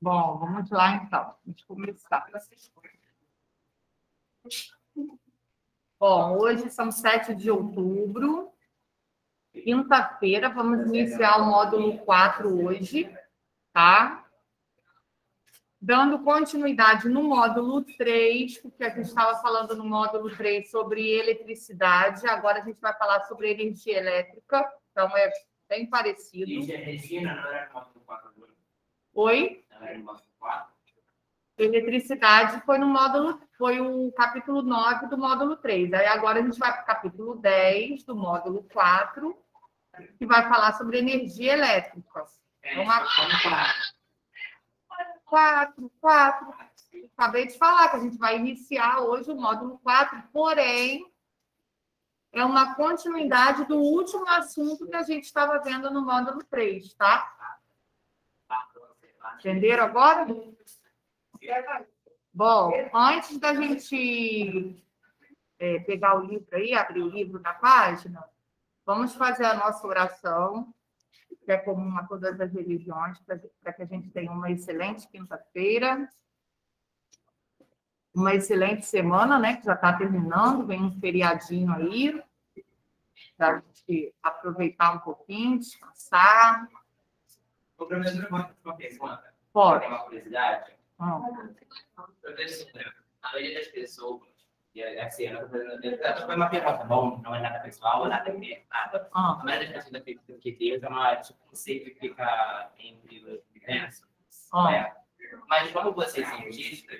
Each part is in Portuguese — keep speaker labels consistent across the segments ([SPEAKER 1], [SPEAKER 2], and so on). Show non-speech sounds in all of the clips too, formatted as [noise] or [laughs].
[SPEAKER 1] Bom, vamos lá então. Vamos começar. Bom, hoje são 7 de outubro, quinta-feira, vamos iniciar o módulo 4 hoje, tá? Dando continuidade no módulo 3, porque a gente estava falando no módulo 3 sobre eletricidade, agora a gente vai falar sobre energia elétrica, então é bem parecido.
[SPEAKER 2] Regina não era no módulo 4 agora?
[SPEAKER 1] Oi?
[SPEAKER 2] Não era no módulo 4?
[SPEAKER 1] Eletricidade foi no módulo, foi o capítulo 9 do módulo 3. Aí agora a gente vai para o capítulo 10 do módulo 4, que vai falar sobre energia elétrica.
[SPEAKER 2] É,
[SPEAKER 1] Uma-
[SPEAKER 2] vamos lá.
[SPEAKER 1] 4, 4. Acabei de falar que a gente vai iniciar hoje o módulo 4, porém, é uma continuidade do último assunto que a gente estava vendo no módulo 3, tá? Entenderam agora? Bom, antes da gente é, pegar o livro aí, abrir o livro na página, vamos fazer a nossa oração, que é comum a todas as religiões, para que a gente tenha uma excelente quinta-feira, uma excelente semana, né? Que já está terminando, vem um feriadinho aí, para a gente aproveitar um pouquinho, descansar.
[SPEAKER 2] Ô, professor, uma uma pergunta.
[SPEAKER 1] Pode.
[SPEAKER 2] Uma curiosidade.
[SPEAKER 1] Ah,
[SPEAKER 2] Professor, a maioria das pessoas, e assim, eu fazendo- foi uma pergunta, bom, não é nada pessoal, nada ver, nada.
[SPEAKER 1] ah,
[SPEAKER 2] A maioria das pessoas acreditam que Deus é uma, tipo, um ser que fica entre os diversos.
[SPEAKER 1] ah.
[SPEAKER 2] né? Mas como vocês cientistas,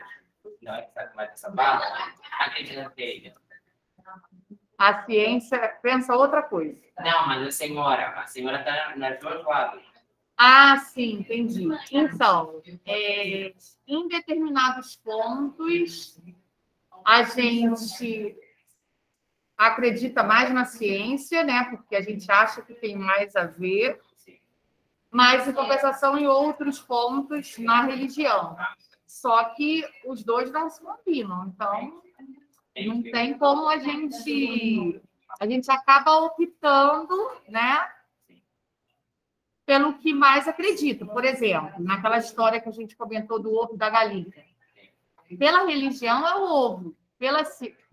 [SPEAKER 2] não é que que ele.
[SPEAKER 1] A ciência pensa outra coisa.
[SPEAKER 2] Não, mas a senhora, a senhora está nas duas lados.
[SPEAKER 1] Ah, sim, entendi. Então, é, em determinados pontos, a gente acredita mais na ciência, né? Porque a gente acha que tem mais a ver, mas, em compensação, em outros pontos, na religião. Só que os dois não se combinam. Então, não tem como a gente. A gente acaba optando, né? Pelo que mais acredita. Por exemplo, naquela história que a gente comentou do ovo da galinha. Pela religião é o ovo, pela,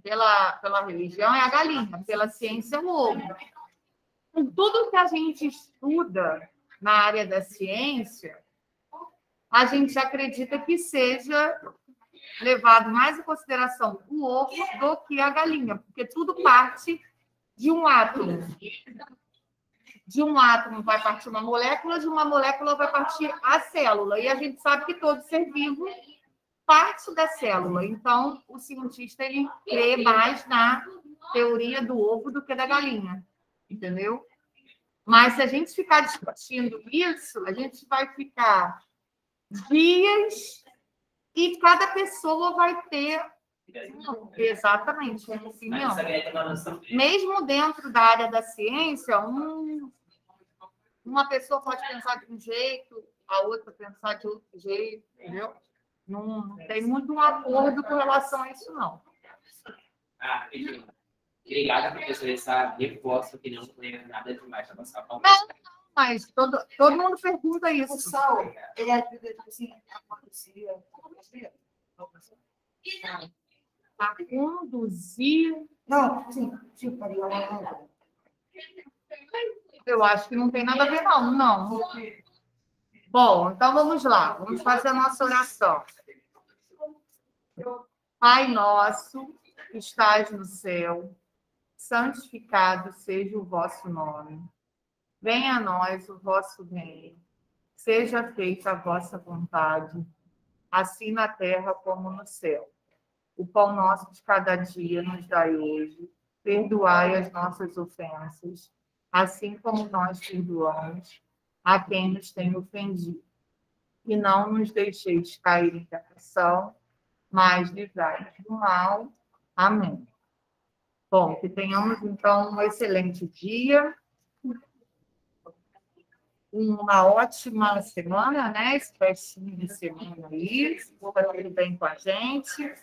[SPEAKER 1] pela, pela religião é a galinha, pela ciência é o ovo. Com tudo que a gente estuda na área da ciência, a gente acredita que seja levado mais em consideração o ovo do que a galinha, porque tudo parte de um átomo. De um átomo vai partir uma molécula, de uma molécula vai partir a célula. E a gente sabe que todo ser vivo parte da célula. Então, o cientista ele crê mais na teoria do ovo do que da galinha. Entendeu? Mas se a gente ficar discutindo isso, a gente vai ficar dias e cada pessoa vai ter exatamente
[SPEAKER 2] disso.
[SPEAKER 1] Mesmo dentro da área da ciência, um- uma pessoa pode pensar de um jeito, a outra pensar de outro jeito, entendeu? Não, não tem muito um acordo com relação a isso, não.
[SPEAKER 2] Ah. Obrigada, professor. Essa reforço que não tem nada demais para passar para
[SPEAKER 1] Não, Mas todo, todo mundo pergunta isso.
[SPEAKER 3] Sal, ele é tipo assim.
[SPEAKER 1] A conduzir,
[SPEAKER 3] Não, sim, tipo, ali,
[SPEAKER 1] eu acho que não tem nada a ver, não. Não. Bom, então vamos lá. Vamos fazer a nossa oração. Pai nosso, que estás no céu, santificado seja o vosso nome. Venha a nós o vosso reino. Seja feita a vossa vontade, assim na terra como no céu. O pão nosso de cada dia nos dai hoje. Perdoai as nossas ofensas, assim como nós perdoamos a quem nos tem ofendido. E não nos deixeis cair em tentação, mas livrai-nos do mal. Amém. Bom, que tenhamos então um excelente dia, uma ótima semana, né? Esse de semana aí, corra tudo bem com a gente.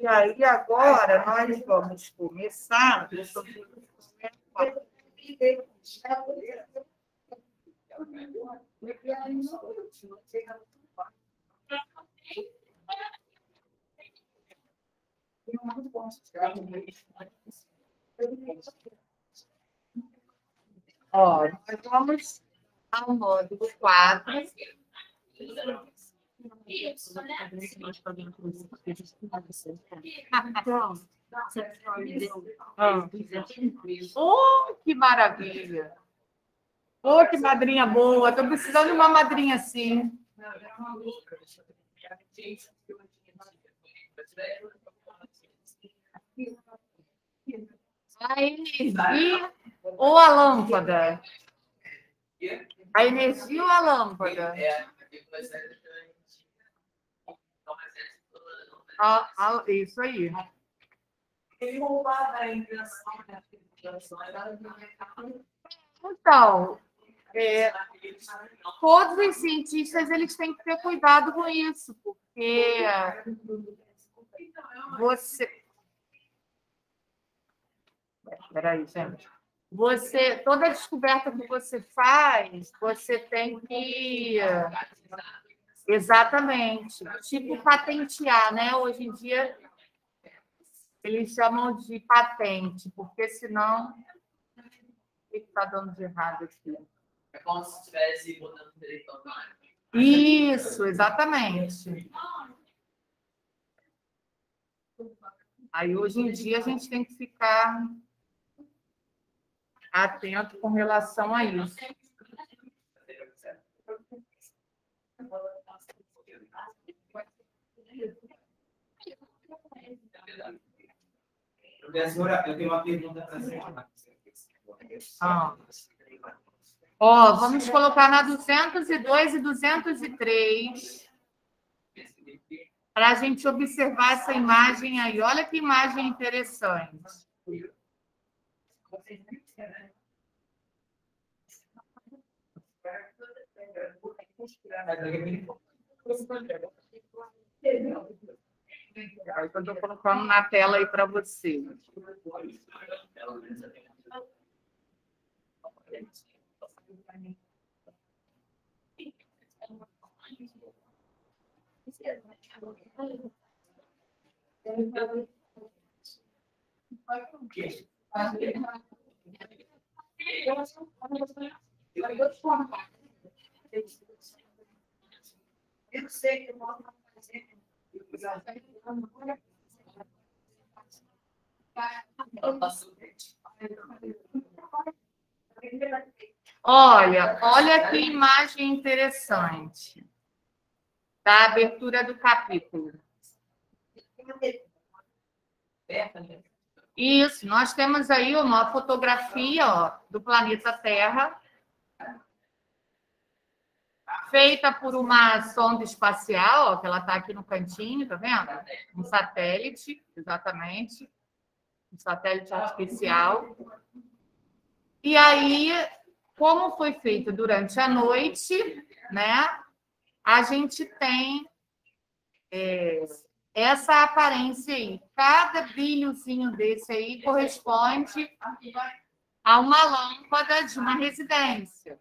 [SPEAKER 1] E aí, agora, nós vamos começar Ó, nós vamos ao módulo 4. Oh, que maravilha! Oh, que madrinha boa! Estou precisando de uma madrinha assim. A energia ou a lâmpada? A energia ou a lâmpada? Ah, ah, isso aí.
[SPEAKER 4] Né?
[SPEAKER 1] Então, é, todos os cientistas eles têm que ter cuidado com isso, porque você. Peraí, gente. Você, toda descoberta que você faz, você tem que. Exatamente. Tipo patentear, né? Hoje em dia, eles chamam de patente, porque senão. O que está dando de errado aqui?
[SPEAKER 2] É como se estivesse botando direito ao
[SPEAKER 1] Isso, exatamente. Aí, hoje em dia, a gente tem que ficar atento com relação a isso.
[SPEAKER 2] Professora, eu tenho uma pergunta para a senhora.
[SPEAKER 1] Ah. Ó, vamos colocar na 202 e 203 para a gente observar essa imagem aí. Olha que imagem interessante. Eu estou colocando na tela aí para você.
[SPEAKER 3] Eu sei que fazer.
[SPEAKER 1] Olha, olha que imagem interessante da abertura do capítulo. Isso, nós temos aí uma fotografia ó, do planeta Terra, feita por uma sonda espacial, ó, que ela está aqui no cantinho, tá vendo? Um satélite, exatamente. Um satélite artificial. E aí, como foi feito durante a noite, né? A gente tem é, essa aparência aí. Cada brilhozinho desse aí corresponde a uma lâmpada de uma residência.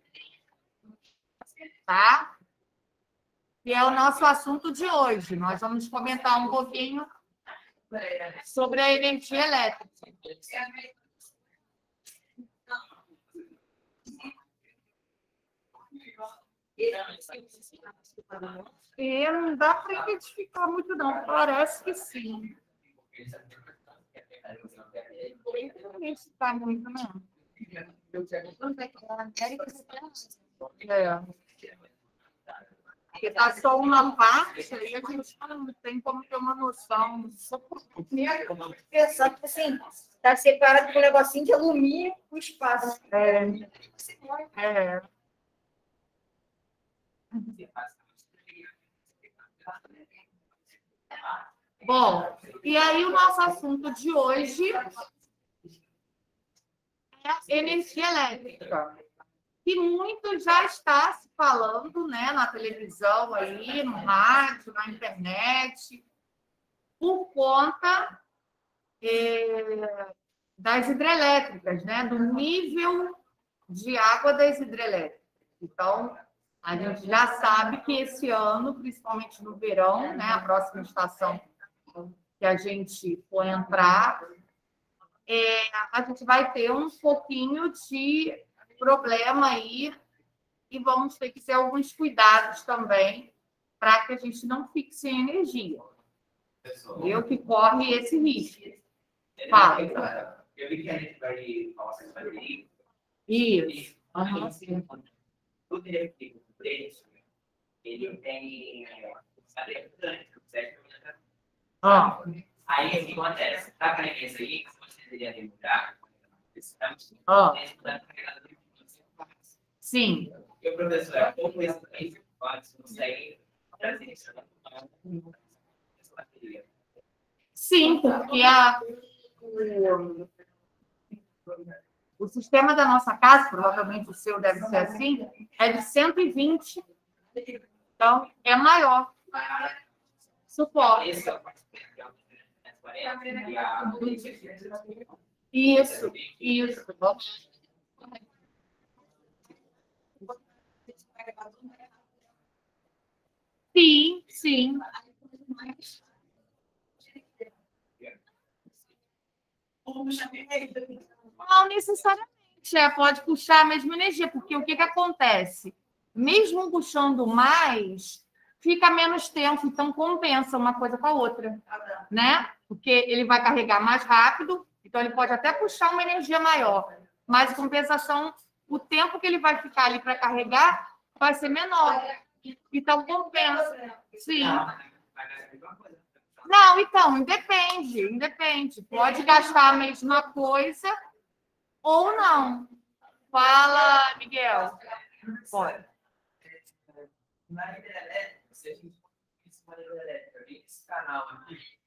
[SPEAKER 1] Tá? Que é o nosso assunto de hoje. Nós vamos comentar um pouquinho sobre a energia elétrica. E não dá para identificar muito, não. Parece que sim. Não está muito, não. É. Porque está só uma parte, aí a gente não tem como ter uma noção.
[SPEAKER 3] Pensando que assim, está separado com um negocinho de alumínio o espaço.
[SPEAKER 1] É. É. Bom, e aí o nosso assunto de hoje é energia elétrica. Que muito já está se falando né, na televisão, aí, no rádio, na internet, por conta é, das hidrelétricas, né, do nível de água das hidrelétricas. Então, a gente já sabe que esse ano, principalmente no verão, né, a próxima estação que a gente for entrar, é, a gente vai ter um pouquinho de problema aí e vamos ter que ter alguns cuidados também para que a gente não fique sem energia. Eu que corre esse risco. Fala.
[SPEAKER 2] Eu vi que a gente vai falar sobre isso. Diretivo deles, ele tem tarefa grande, certo?
[SPEAKER 1] Ah,
[SPEAKER 2] Aí o que acontece? Tá com a isso aí, que você deveria mudar,
[SPEAKER 1] ah,
[SPEAKER 2] é
[SPEAKER 1] sim.
[SPEAKER 2] E o professor, isso aí, pode consegue trazer isso.
[SPEAKER 1] Sim, porque a, o, sistema da nossa casa, provavelmente o seu deve ser assim, é de 120. Então, é maior. Suporte.
[SPEAKER 2] É
[SPEAKER 1] Isso, isso. Sim, sim. Não necessariamente. É, pode puxar a mesma energia, porque o que, que acontece? Mesmo puxando mais, fica menos tempo, então compensa uma coisa com a outra, né? Porque ele vai carregar mais rápido, então ele pode até puxar uma energia maior, mas em compensação, o tempo que ele vai ficar ali para carregar vai ser menor. Então compensa. Sim. Não, então, independe, independe. Pode gastar a mesma coisa ou não. Fala, Miguel. Pode.
[SPEAKER 2] Na hidrelétrica, se a gente isso uma esse canal aqui,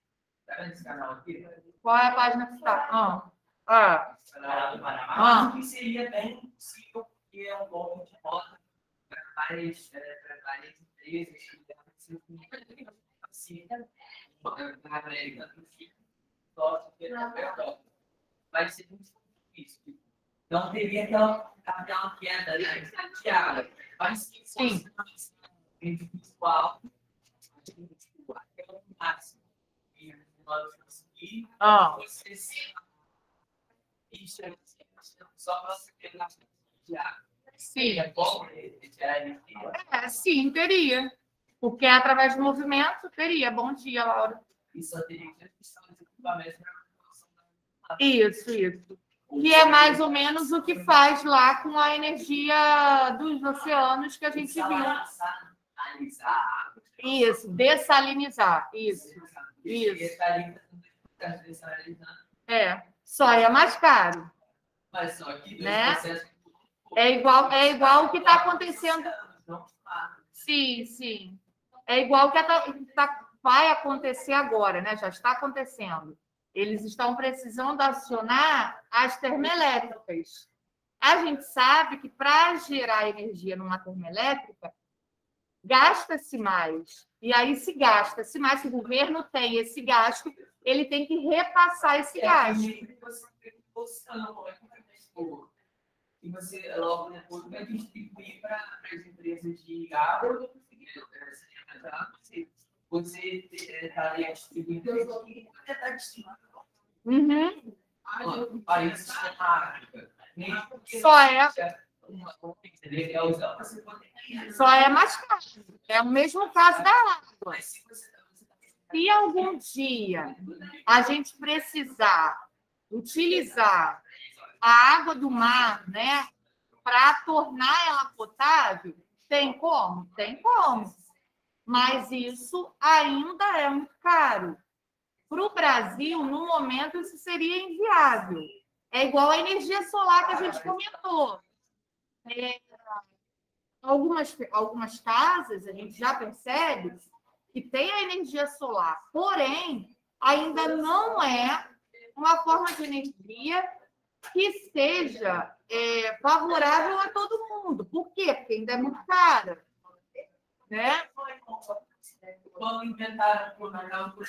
[SPEAKER 2] tá vendo esse canal aqui?
[SPEAKER 1] Qual é a página que está? Ah. Ah.
[SPEAKER 2] Esse canal do Panamá,
[SPEAKER 1] Ah.
[SPEAKER 2] que seria bem possível, porque é um bloco de rota para várias, é, várias empresas que devem ser assim, na América do Sul, só que difícil. Não teria aquela, aquela queda de água. Mas se fosse individual, até o máximo. E nós conseguir
[SPEAKER 1] Ah.
[SPEAKER 2] você se isso é só para você ter na água.
[SPEAKER 1] Sim.
[SPEAKER 2] É bom.
[SPEAKER 1] É, sim, teria. Porque através do movimento, teria. Bom dia, Laura.
[SPEAKER 2] E só teria que estar os equipamentos para
[SPEAKER 1] Isso, isso. Que é mais ou menos o que faz lá com a energia dos oceanos que a gente viu. Isso, dessalinizar. Isso. Isso. É. Só é mais caro.
[SPEAKER 2] Mas só que
[SPEAKER 1] Né? É igual, é igual o que está acontecendo. Sim, sim. É igual o que tá- tá- vai acontecer agora, né? Já está acontecendo. Eles estão precisando acionar as termoelétricas. A gente sabe que para gerar energia numa termoelétrica, gasta-se mais. E aí, se gasta-se mais, se o governo tem esse gasto, ele tem que repassar esse gasto.
[SPEAKER 2] E você logo depois vai distribuir para as empresas de água. Você está ali distribuindo. Você está distribuindo.
[SPEAKER 1] Uhum.
[SPEAKER 2] Países como a África.
[SPEAKER 1] Só é,
[SPEAKER 2] É você poderia.
[SPEAKER 1] só é mais caro. É o mesmo caso da água.
[SPEAKER 2] Se você
[SPEAKER 1] Se algum dia a gente precisar utilizar a água do mar, né, para tornar ela potável, tem como? Tem como. Mas isso ainda é muito caro. Para o Brasil, no momento, isso seria inviável. É igual a energia solar que a gente comentou. É, algumas, algumas casas, a gente já percebe que tem a energia solar, porém, ainda não é uma forma de energia que seja é, favorável a todo mundo. Por quê? Porque ainda é muito cara. Né?
[SPEAKER 2] Quando inventaram o por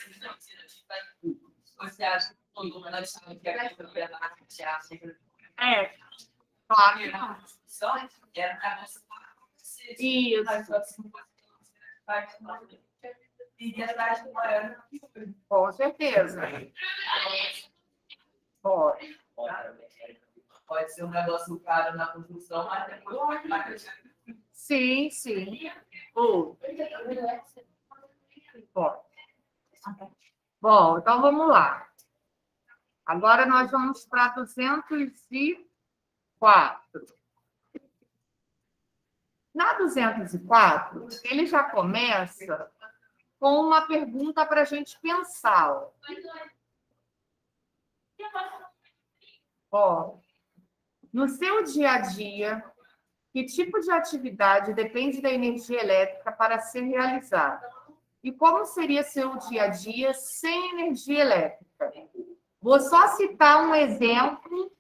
[SPEAKER 2] você acha que todo mundo sabe que verdade? Você acha que
[SPEAKER 1] É. Claro
[SPEAKER 2] era para você
[SPEAKER 1] Isso.
[SPEAKER 4] E atrás do baiano.
[SPEAKER 1] Com certeza. Pode.
[SPEAKER 2] Pode ser um negócio caro na construção, mas depois vai
[SPEAKER 1] Sim, sim. Ou, pode. Bom, então vamos lá. Agora nós vamos para 204. Na 204, ele já começa com uma pergunta para a gente pensar. Ó, no seu dia a dia, que tipo de atividade depende da energia elétrica para ser realizada? E como seria seu dia a dia sem energia elétrica? Vou só citar um exemplo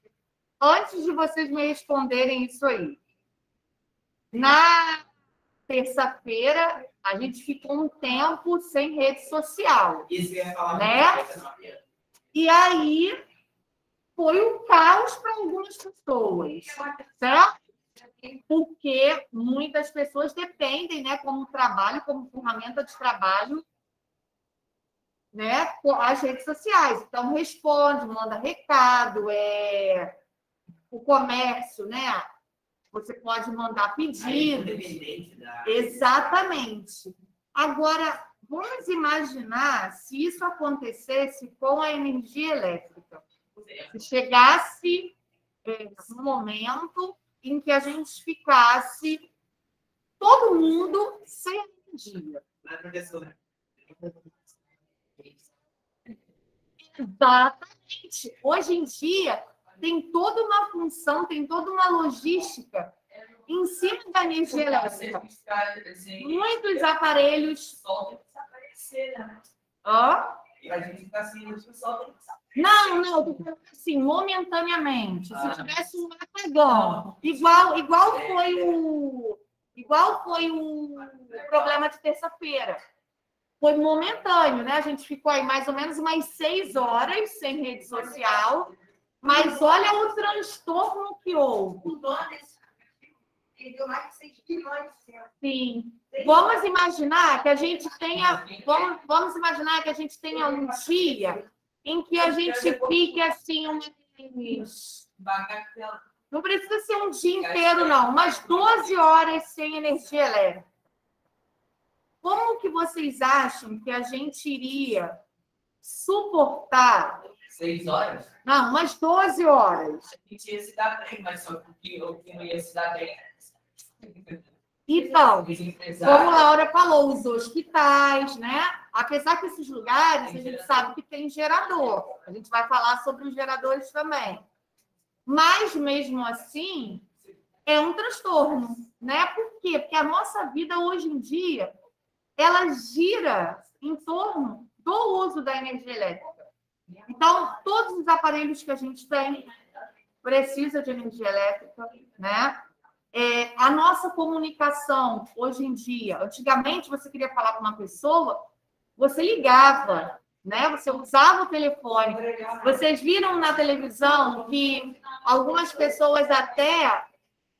[SPEAKER 1] antes de vocês me responderem isso aí. Na terça-feira, a gente ficou um tempo sem rede social.
[SPEAKER 2] Isso ia falar.
[SPEAKER 1] Né? E aí foi um caos para algumas pessoas, certo? Porque muitas pessoas dependem, né, como trabalho, como ferramenta de trabalho, né, as redes sociais. Então responde, manda recado, é o comércio, né? Você pode mandar pedidos. Exatamente. Agora, vamos imaginar se isso acontecesse com a energia elétrica. Se chegasse é, um momento em que a gente ficasse todo mundo sem energia.
[SPEAKER 2] É professora.
[SPEAKER 1] Exatamente. Hoje em dia, tem toda uma função, tem toda uma logística em cima da energia elétrica. Muitos aparelhos.
[SPEAKER 2] Sol E a gente fica assim, o sol tem que desaparecer.
[SPEAKER 1] Não, não, tô falando assim, momentaneamente.
[SPEAKER 2] Ah.
[SPEAKER 1] Se tivesse um apagão, igual, igual foi o igual foi o problema de terça-feira. Foi momentâneo, né? A gente ficou aí mais ou menos umas seis horas sem rede social, mas olha o transtorno que houve.
[SPEAKER 3] O dono desse. Ele deu mais de 6 bilhões de euros.
[SPEAKER 1] Sim. Vamos imaginar que a gente tenha, vamos, vamos imaginar que a gente tenha um dia em que a gente fique assim umas. Não precisa ser um dia inteiro, não. Umas 12 horas sem energia elétrica. Como que vocês acham que a gente iria suportar?
[SPEAKER 2] Seis horas?
[SPEAKER 1] Não, umas 12 horas.
[SPEAKER 2] A gente ia se dar bem, mas só que o que não ia se dar bem.
[SPEAKER 1] Então, como. Laura falou, os hospitais, né? Apesar que esses lugares a gente sabe que tem gerador. A gente vai falar sobre os geradores também. Mas mesmo assim, é um transtorno, né? Por quê? Porque a nossa vida hoje em dia ela gira em torno do uso da energia elétrica. Então, todos os aparelhos que a gente tem precisa de energia elétrica, né? É, a nossa comunicação hoje em dia, antigamente você queria falar com uma pessoa, você ligava, né? Você usava o telefone. Vocês viram na televisão que algumas pessoas até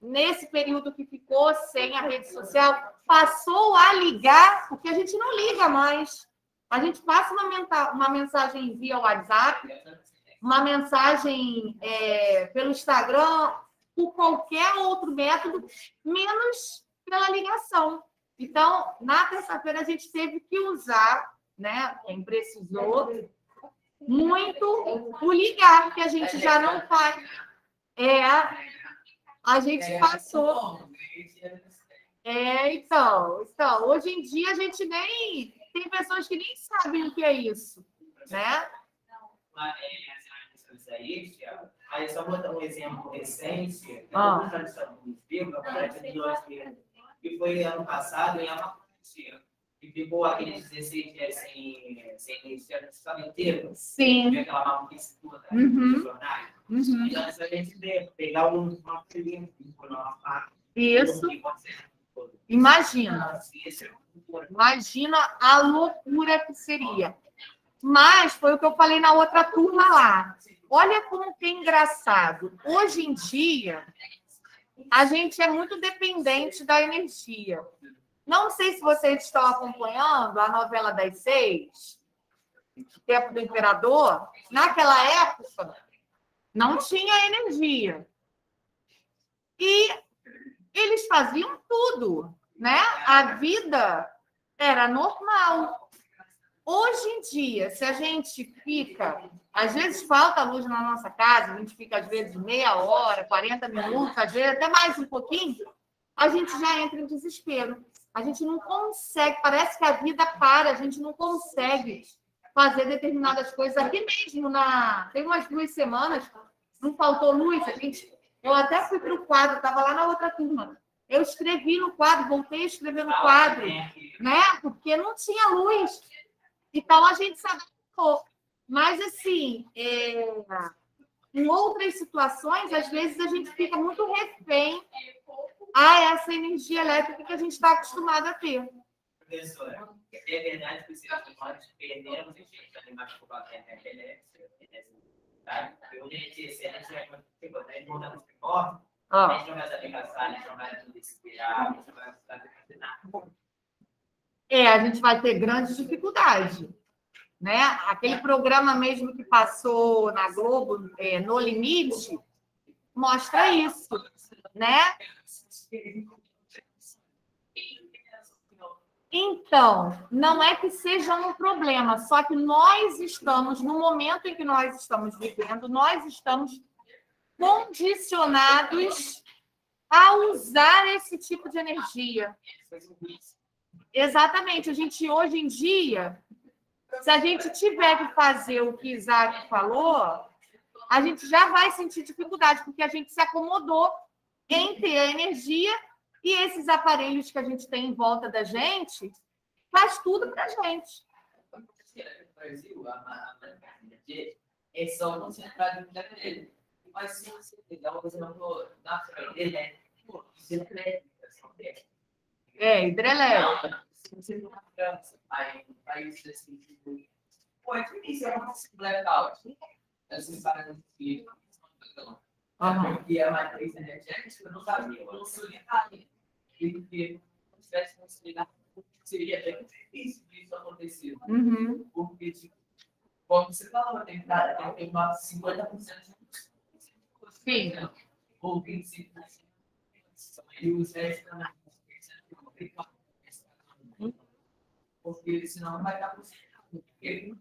[SPEAKER 1] nesse período que ficou sem a rede social passou a ligar, porque a gente não liga mais. A gente passa uma, uma mensagem via WhatsApp, uma mensagem é, pelo Instagram, por qualquer outro método, menos pela ligação. Então, na terça-feira, a gente teve que usar, né? Quem precisou, muito o ligar, que a gente já não faz. É, a gente passou. É, então, então, hoje em dia a gente nem. Tem pessoas que nem sabem o que é isso, né?
[SPEAKER 2] Mas, é, isso aí, só vou dar um exemplo recente,
[SPEAKER 1] Ah.
[SPEAKER 2] ah. dos nós mesmos, que foi ano passado em Amaputi, que ficou aqueles 16 dias sem, sem energia no estado inteiro.
[SPEAKER 1] Sim.
[SPEAKER 2] Viu aquela maluquice toda
[SPEAKER 1] Uhum.
[SPEAKER 2] nos jornais?
[SPEAKER 1] Uhum.
[SPEAKER 2] Então, se a gente pegar um, uma folhinha, uma faca,
[SPEAKER 1] Isso. Imagina.
[SPEAKER 2] Esse é
[SPEAKER 1] Imagina a loucura que seria. Mas foi o que eu falei na outra turma lá. Olha como que é engraçado. Hoje em dia, a gente é muito dependente da energia. Não sei se vocês estão acompanhando a novela das seis, Tempo do Imperador. Naquela época, não tinha energia. E eles faziam tudo, né? A vida era normal. Hoje em dia, se a gente fica, às vezes falta luz na nossa casa, a gente fica às vezes meia hora, 40 minutos, às vezes até mais um pouquinho, a gente já entra em desespero. A gente não consegue, parece que a vida para, a gente não consegue fazer determinadas coisas. Aqui mesmo, na, tem umas duas semanas, não faltou luz, a gente, eu até fui para o quadro, estava lá na outra turma. Eu escrevi no quadro, voltei a escrever no quadro, né? Porque não tinha luz. Então a gente sabe. Mas assim, é... em outras situações, às vezes a gente fica muito refém a essa energia elétrica que a gente está acostumado a ter.
[SPEAKER 2] Professora, é verdade que os seres humanos perdemos os animais por causa da epilepsia, tá? Eu gente, se a gente vai conseguir mudar os primórdios, a gente não vai saber caçar, a gente não vai respirar, a gente não vai saber fazer nada.
[SPEAKER 1] É, a gente vai ter grande dificuldade. Né? Aquele programa mesmo que passou na Globo, é, No Limite, mostra isso. Né? Então, não é que seja um problema, só que nós estamos, no momento em que nós estamos vivendo, nós estamos condicionados a usar esse tipo de energia. Exatamente. A gente, hoje em dia, se a gente tiver que fazer o que Isaac falou, a gente já vai sentir dificuldade, porque a gente se acomodou em ter a energia e esses aparelhos que a gente tem em volta da gente faz tudo para a gente.
[SPEAKER 2] No Brasil, a energia é só concentrada no dele. Mas se você pegar um exemplo na frente, é hidrelétrica.
[SPEAKER 1] É, hidrelétrica.
[SPEAKER 2] Se você for na França, aí um país assim, tipo, pode iniciar uma blackout. Essas paradas de
[SPEAKER 1] Uhum.
[SPEAKER 2] Porque a matriz energética eu não sabia, eu não sou ligado. Porque se tivesse considerado, seria bem difícil disso acontecer.
[SPEAKER 1] Uhum.
[SPEAKER 2] Porque, tipo, como você falou, tem que que ter uma 50% de
[SPEAKER 1] Sim.
[SPEAKER 2] ou 25%. E os 10% também. Porque senão não vai dar possível. Porque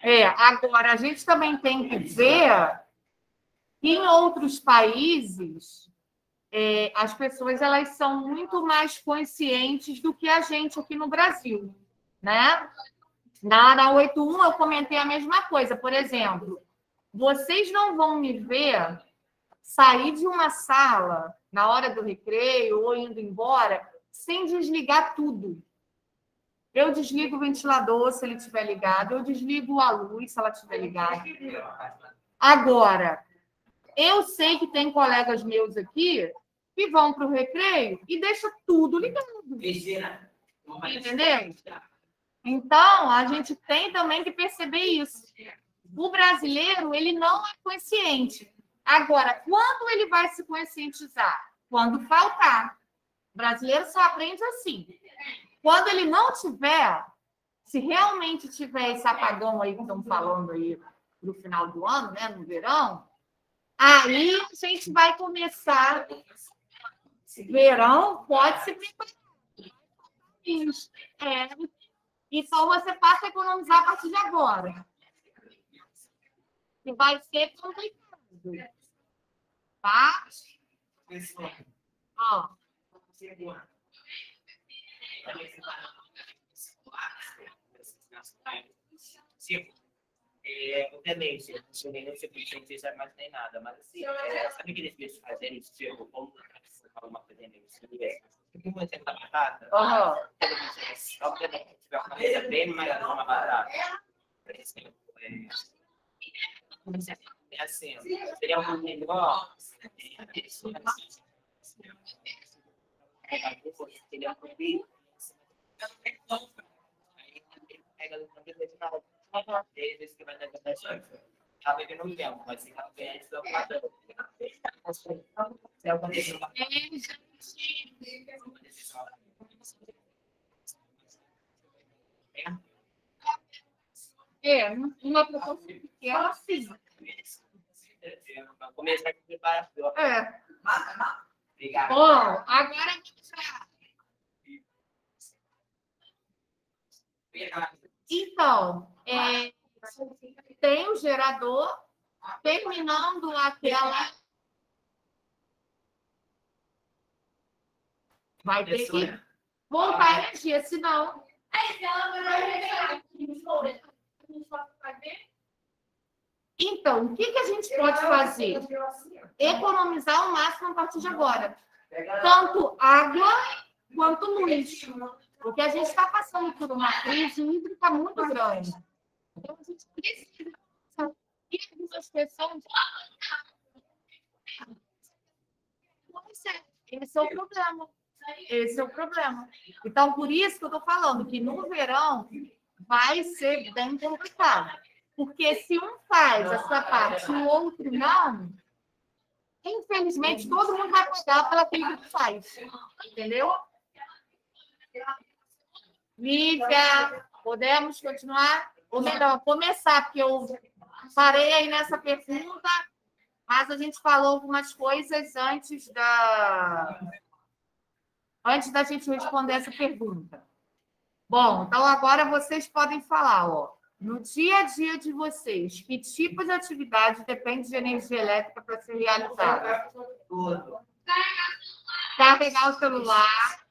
[SPEAKER 1] É, agora, a gente também tem que ver que em outros países é, as pessoas elas são muito mais conscientes do que a gente aqui no Brasil, né? Na área 81 eu comentei a mesma coisa, por exemplo, vocês não vão me ver sair de uma sala na hora do recreio ou indo embora sem desligar tudo. Eu desligo o ventilador se ele estiver ligado, eu desligo a luz se ela estiver ligada. Agora, eu sei que tem colegas meus aqui que vão para o recreio e deixam tudo ligado. Entendeu? Então, a gente tem também que perceber isso. O brasileiro, ele não é consciente. Agora, quando ele vai se conscientizar? Quando faltar. O brasileiro só aprende assim. Quando ele não tiver, se realmente tiver esse apagão aí que estão falando aí no final do ano, né, no verão, aí a gente vai começar. Verão pode se preparar. É. Então você passa a economizar a partir de agora. Que vai ser complicado. Tá? Ó.
[SPEAKER 5] Tipo, é, obviamente, eu não sei se conscientizar mais nem nada, mas assim, é, sabe aqueles bichos fazendo isso, tipo, como alguma coisa? Tipo, um da batata, obviamente, se tiver uma coisa bem maior que uma batata, por exemplo, é, é assim, seria um melhor, é, seria um pouquinho, aí pega no campo e fala, às vezes que vai dar mas se vai Se é o
[SPEAKER 1] É, é, uma proporção pequena.
[SPEAKER 5] Começar a preparar.
[SPEAKER 1] É.
[SPEAKER 5] Obrigado.
[SPEAKER 1] Bom, agora. Então, é, tem o gerador terminando aquela. Vai ter que voltar a energia, senão. Então, o que, que a gente pode fazer? Economizar o máximo a partir de agora. Tanto água quanto luz. Porque a gente está passando por uma crise hídrica muito grande. Então, a gente precisa saber essas pessoas. Esse é o problema. Esse é o problema. Então, por isso que eu estou falando que no verão vai ser bem complicado. Porque se um faz essa parte e o outro não, infelizmente todo mundo vai pagar pela coisa que faz. Entendeu? Lívia, podemos continuar? Ou melhor, começar, porque eu parei aí nessa pergunta, mas a gente falou algumas coisas antes da antes da gente responder essa pergunta. Bom, então agora vocês podem falar, ó. No dia a dia de vocês, que tipo de atividade depende de energia elétrica para ser realizada? Carregar o celular,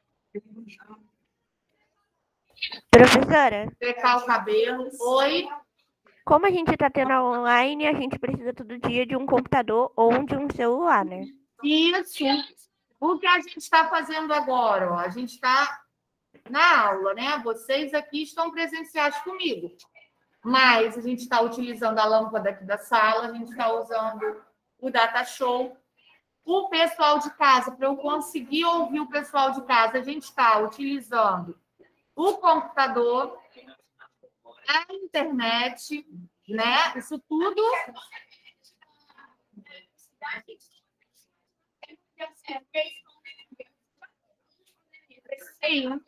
[SPEAKER 6] Professora,
[SPEAKER 1] secar o cabelo. Oi?
[SPEAKER 6] como a gente está tendo aula online, a gente precisa todo dia de um computador ou de um celular, né?
[SPEAKER 1] Isso. O que a gente está fazendo agora? Ó, a gente está na aula, né? Vocês aqui estão presenciais comigo. Mas a gente está utilizando a lâmpada aqui da sala, a gente está usando o Data Show. O pessoal de casa, para eu conseguir ouvir o pessoal de casa, a gente está utilizando o computador, a internet, né? Isso tudo. Sim.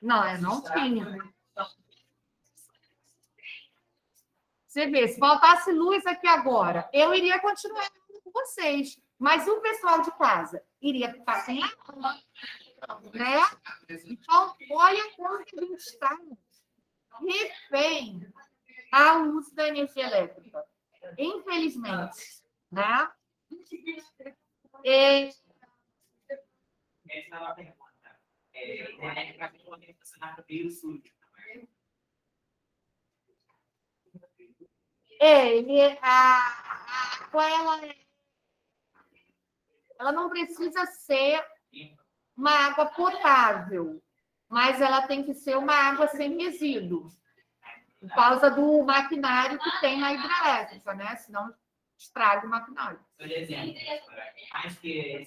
[SPEAKER 1] Não, eu não tinha. Você vê, se faltasse luz aqui agora, eu iria continuar com vocês. Mas o pessoal de casa iria ficar sem aula, né? Então, olha como a gente está refém ao uso da energia elétrica. Infelizmente, né? E,
[SPEAKER 5] é
[SPEAKER 1] ele, a, água, ela, ela não precisa ser uma água potável, mas ela tem que ser uma água sem resíduo, por causa do maquinário que tem na hidrelétrica, né? Senão estraga o maquinário.
[SPEAKER 5] Por exemplo, acho que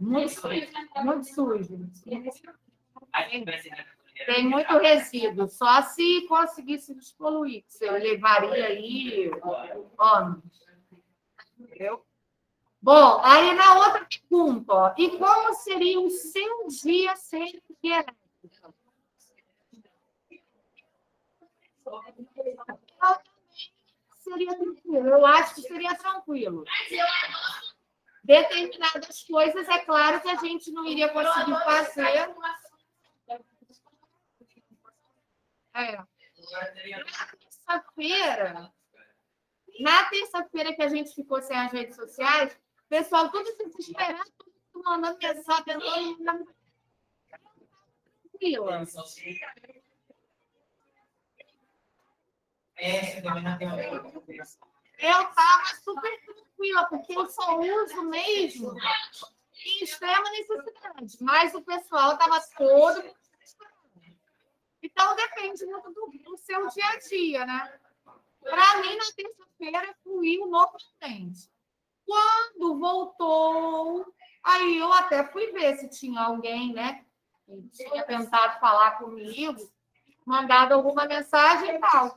[SPEAKER 5] Muito sujo?
[SPEAKER 1] Muito sujo. Tem muito resíduo, só se conseguisse despoluir. Você levaria aí anos. Bom, aí na outra pergunta, ó, e como seria o seu dia sem energia elétrica? Seria tranquilo, eu acho que seria tranquilo. Determinadas coisas, é claro que a gente não iria conseguir fazer. É. Terça-feira, na terça-feira que a gente ficou sem as redes sociais, pessoal tudo se desesperado, tudo mandando mensagem, tentando Tranquila.
[SPEAKER 5] É, também não tem uma
[SPEAKER 1] Eu estava super tranquila, porque eu só uso mesmo em extrema necessidade. Mas o pessoal estava todo. Então depende muito do, do seu dia a dia, né? Para mim, na terça-feira, fluiu normalmente. Quando voltou, aí eu até fui ver se tinha alguém, né? Que tinha tentado falar comigo, mandado alguma mensagem e tal.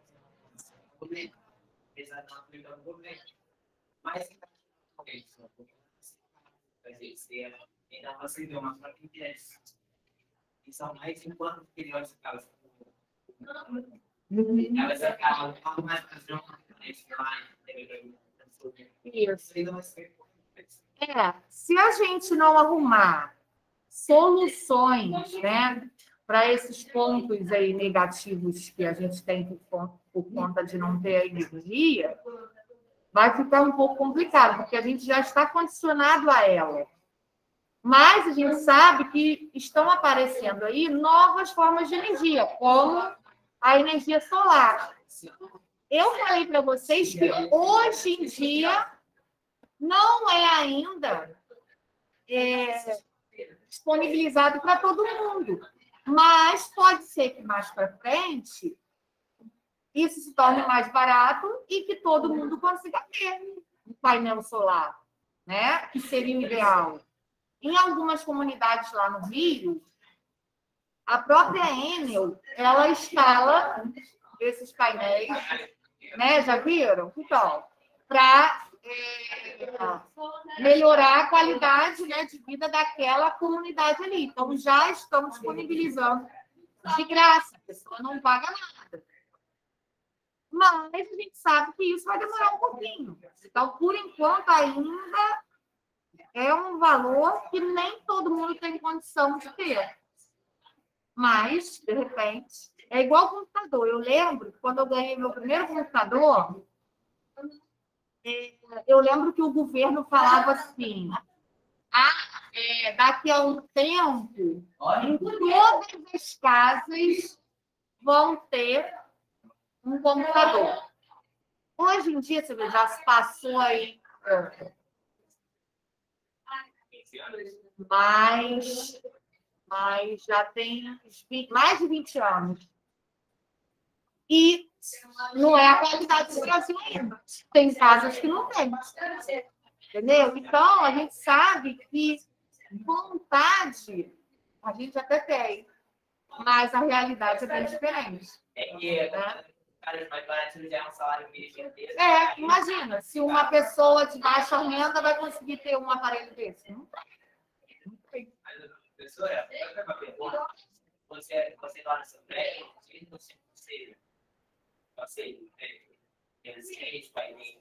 [SPEAKER 5] leal. Apesar de no governo, mas ainda deu uma própria interesse. E são mais períodos que elas elas acabam mais fazendo
[SPEAKER 1] Isso. É, se a gente não arrumar soluções, né, para esses pontos aí negativos que a gente tem por, por conta de não ter energia, vai ficar um pouco complicado, porque a gente já está condicionado a ela. Mas a gente sabe que estão aparecendo aí novas formas de energia, como a energia solar. Eu falei para vocês que hoje em dia não é ainda é, disponibilizado para todo mundo. Mas pode ser que mais para frente isso se torne mais barato e que todo mundo consiga ter um painel solar, né? Que seria o ideal. Em algumas comunidades lá no Rio, a própria Enel, ela instala esses painéis, né? Já viram? Então, para é, melhorar a qualidade né, de vida daquela comunidade ali. Então, já estão disponibilizando de graça, a pessoa não paga nada. Mas a gente sabe que isso vai demorar um pouquinho. Então, por enquanto, ainda é um valor que nem todo mundo tem condição de ter. Mas, de repente, é igual computador. Eu lembro, quando eu ganhei meu primeiro computador, é, eu lembro que o governo falava assim: ah, é, daqui a um tempo, em todas as casas vão ter um computador. Hoje em dia, você já se passou aí mais, mais já tem mais de 20 anos. E não é a qualidade do Brasil ainda. Tem casas que não tem. Entendeu? Então, a gente sabe que vontade a gente até tem, mas a realidade é bem diferente.
[SPEAKER 5] É que né? mais baratos já é um salário mínimo.
[SPEAKER 1] É, imagina, se uma pessoa de baixa renda vai conseguir ter um aparelho desse. Não tem.
[SPEAKER 5] Professora, eu uma pergunta. Você, você lá no seu prédio, você, você, você tem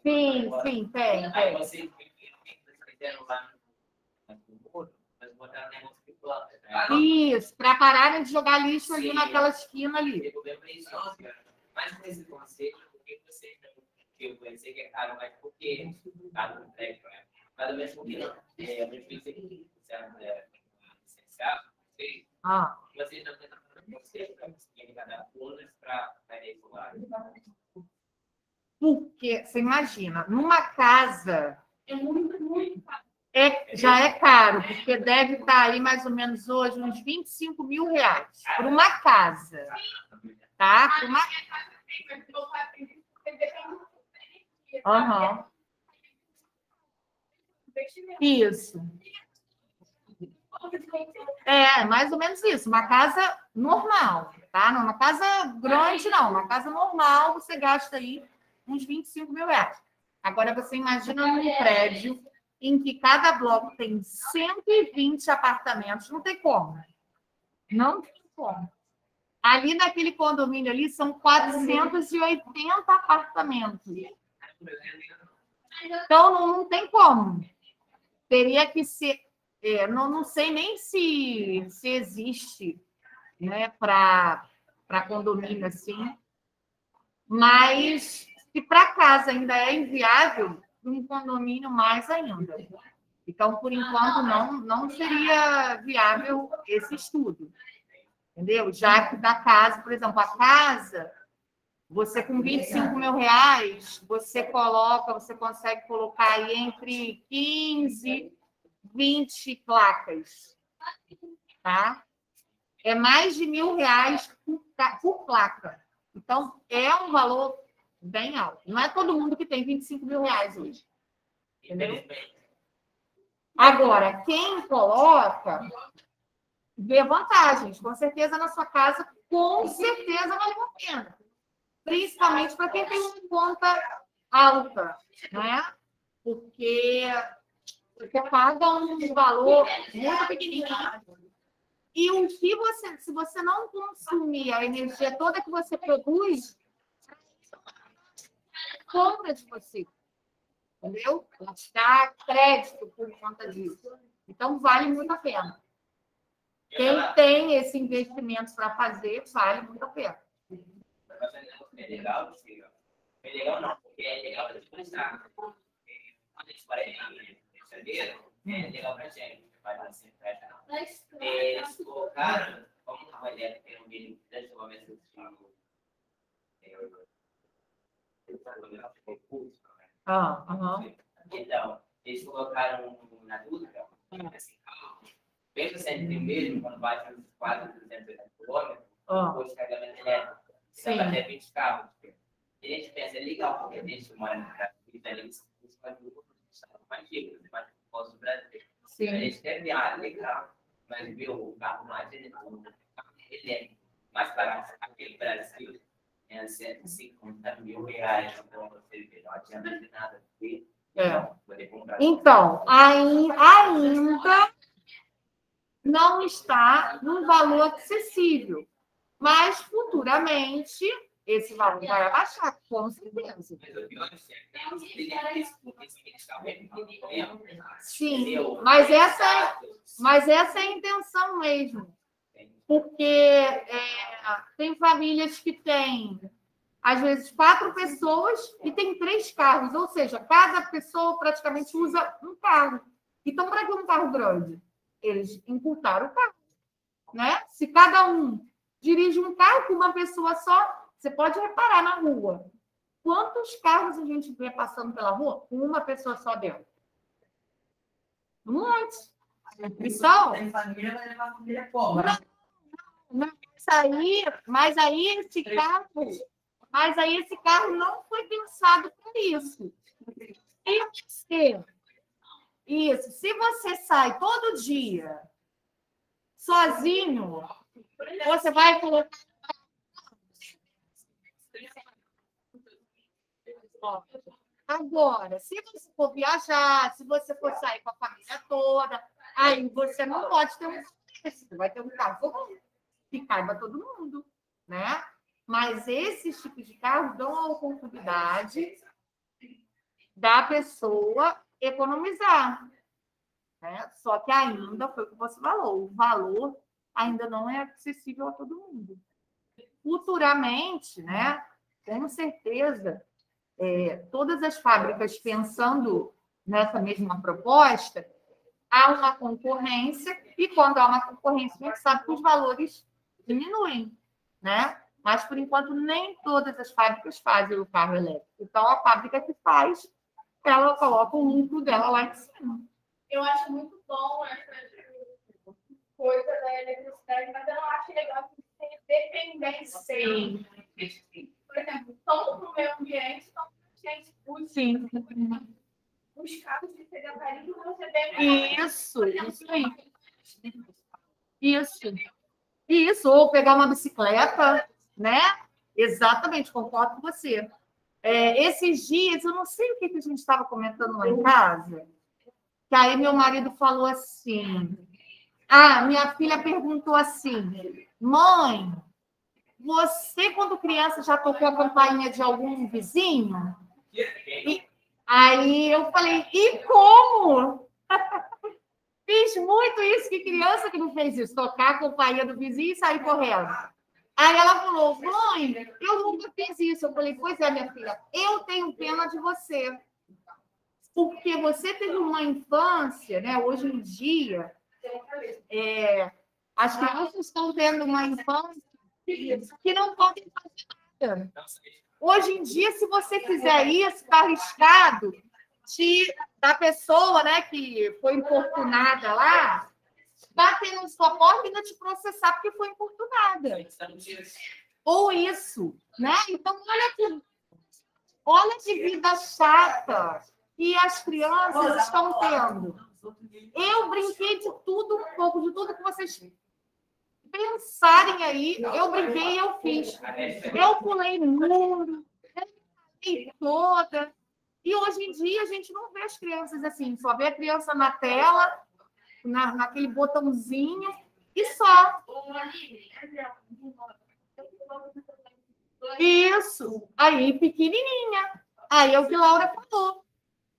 [SPEAKER 1] Sim, sim, tem.
[SPEAKER 5] Aí você fizeram lá no muro, mas botaram negócio de planta.
[SPEAKER 1] Isso, para pararem de jogar lixo ali naquela esquina ali.
[SPEAKER 5] Mas nesse conceito, por que você eu pensei que é caro, mas por que caro no prédio, né? Mas ao mesmo tempo, é, eu pensei que você é licenciado, vocês,
[SPEAKER 1] ah.
[SPEAKER 5] vocês não tentam você para conseguir cada bônus para regular.
[SPEAKER 1] Porque, você imagina, numa casa. É muito, muito é, já é caro, porque deve estar aí mais ou menos hoje uns 25 mil reais por uma casa. Tá? Por uma... Uhum. Isso. É, mais ou menos isso. Uma casa normal, tá? Não uma casa grande, não. Uma casa normal, você gasta aí uns 25 mil reais. Agora, você imagina um prédio em que cada bloco tem 120 apartamentos. Não tem como. Não tem como. Ali naquele condomínio ali são 480 apartamentos. Então, não, não tem como. Teria que ser. É, não, não sei nem se, se existe né, para condomínio assim. Mas se para casa ainda é inviável, um condomínio mais ainda. Então, por enquanto, não, não seria viável esse estudo. Entendeu? Já que da casa, por exemplo, a casa, você com 25 mil reais, você coloca, você consegue colocar aí entre 15, 20 placas. Tá? É mais de mil reais por, por placa. Então, é um valor bem alto. Não é todo mundo que tem 25 mil reais hoje. Entendeu? Agora, quem coloca vê vantagens. Com certeza, na sua casa, com certeza vale a pena. Principalmente para quem tem uma conta alta, né? Porque você paga um valor muito pequenininho. E o que você, se você não consumir a energia toda que você produz, compra de você. Entendeu? Gastar crédito por conta disso. Então, vale muito a pena. Quem tem esse investimento para fazer, vale muito a pena.
[SPEAKER 5] É legal, é legal não, porque é legal para descansar. Quando a gente fala em janeiro, é legal para a gente. Vai assim, fecha. Eles colocaram, como uma ideia que tem um vídeo, deixa eu ver se
[SPEAKER 1] ah, uhum.
[SPEAKER 5] Então, eles colocaram na dúvida, assim, mesmo sendo mesmo, quando bate uns 4, 380 quilômetros,
[SPEAKER 1] oh.
[SPEAKER 5] o carregamento elétrico, você vai até 20 carros. E a gente pensa, é legal, porque a gente mora no Brasil, ali, você vai ver o mais rico, você vai do Brasil.
[SPEAKER 1] Sim.
[SPEAKER 5] A gente quer ah, legal, mas ver o carro mais elétrico, mais barato aquele Brasil, é 150 mil reais, então você vê, não adianta de nada.
[SPEAKER 1] É. Então, ainda não está num valor acessível. Mas futuramente esse valor vai abaixar, com certeza. Sim, mas essa, é, mas essa é a intenção mesmo. Porque é, tem famílias que têm, às vezes, quatro pessoas e tem três carros, ou seja, cada pessoa praticamente usa um carro. Então, para que um carro grande? Eles encurtaram o carro. Né? Se cada um dirige um carro com uma pessoa só, você pode reparar na rua. Quantos carros a gente vê passando pela rua com uma pessoa só dentro? Um monte. Então,
[SPEAKER 4] Tem família, vai levar família como?
[SPEAKER 1] mas aí, mas aí esse carro, mas aí esse carro não foi pensado para isso. E você isso. Se você sai todo dia sozinho, você vai colocar. Agora, se você for viajar, se você for sair com a família toda, aí você não pode ter um você vai ter um carro que caiba todo mundo, né? Mas esses tipos de carro dão a oportunidade da pessoa economizar. Né? Só que ainda foi o que você falou, o valor ainda não é acessível a todo mundo. Futuramente, né, com certeza, é, todas as fábricas pensando nessa mesma proposta, há uma concorrência, e quando há uma concorrência, a gente sabe que os valores diminuem, né? Mas, por enquanto, nem todas as fábricas fazem o carro elétrico. Então, a fábrica que faz ela coloca o lucro dela lá em cima.
[SPEAKER 7] Eu acho muito bom essa coisa da eletricidade, mas eu não acho legal que tenha dependência.
[SPEAKER 1] Sim.
[SPEAKER 7] Por exemplo, tanto para o meio ambiente, tanto para gente.
[SPEAKER 1] Sim.
[SPEAKER 7] os carros de sedentarismo você vê.
[SPEAKER 1] Isso, isso aí. Isso. Isso, ou pegar uma bicicleta, né? Exatamente, concordo com você. É, esses dias, eu não sei o que, que a gente estava comentando lá em casa, que aí meu marido falou assim: Ah, minha filha perguntou assim, mãe, você, quando criança, já tocou a campainha de algum vizinho? E, aí eu falei, e como? [laughs] Fiz muito isso, que criança que não fez isso, tocar a campainha do vizinho e sair correndo. Aí ela falou, mãe, eu nunca fiz isso. Eu falei, pois é, minha filha, eu tenho pena de você. porque você teve uma infância, né? Hoje em dia, é, as crianças estão tendo uma infância que não podem fazer nada. Hoje em dia, se você fizer isso, está arriscado de, da pessoa né, que foi importunada lá bater na sua porta e ainda te processar porque foi importunada. Ou isso, né? Então, olha que, olha que vida chata que as crianças estão tendo. Eu brinquei de tudo, um pouco de tudo que vocês pensarem aí. Eu brinquei eu fiz. Eu pulei muro, eu toda. E hoje em dia a gente não vê as crianças assim, só vê a criança na tela, na, naquele botãozinho e só. Isso. Aí, pequenininha. Aí é o que Laura falou.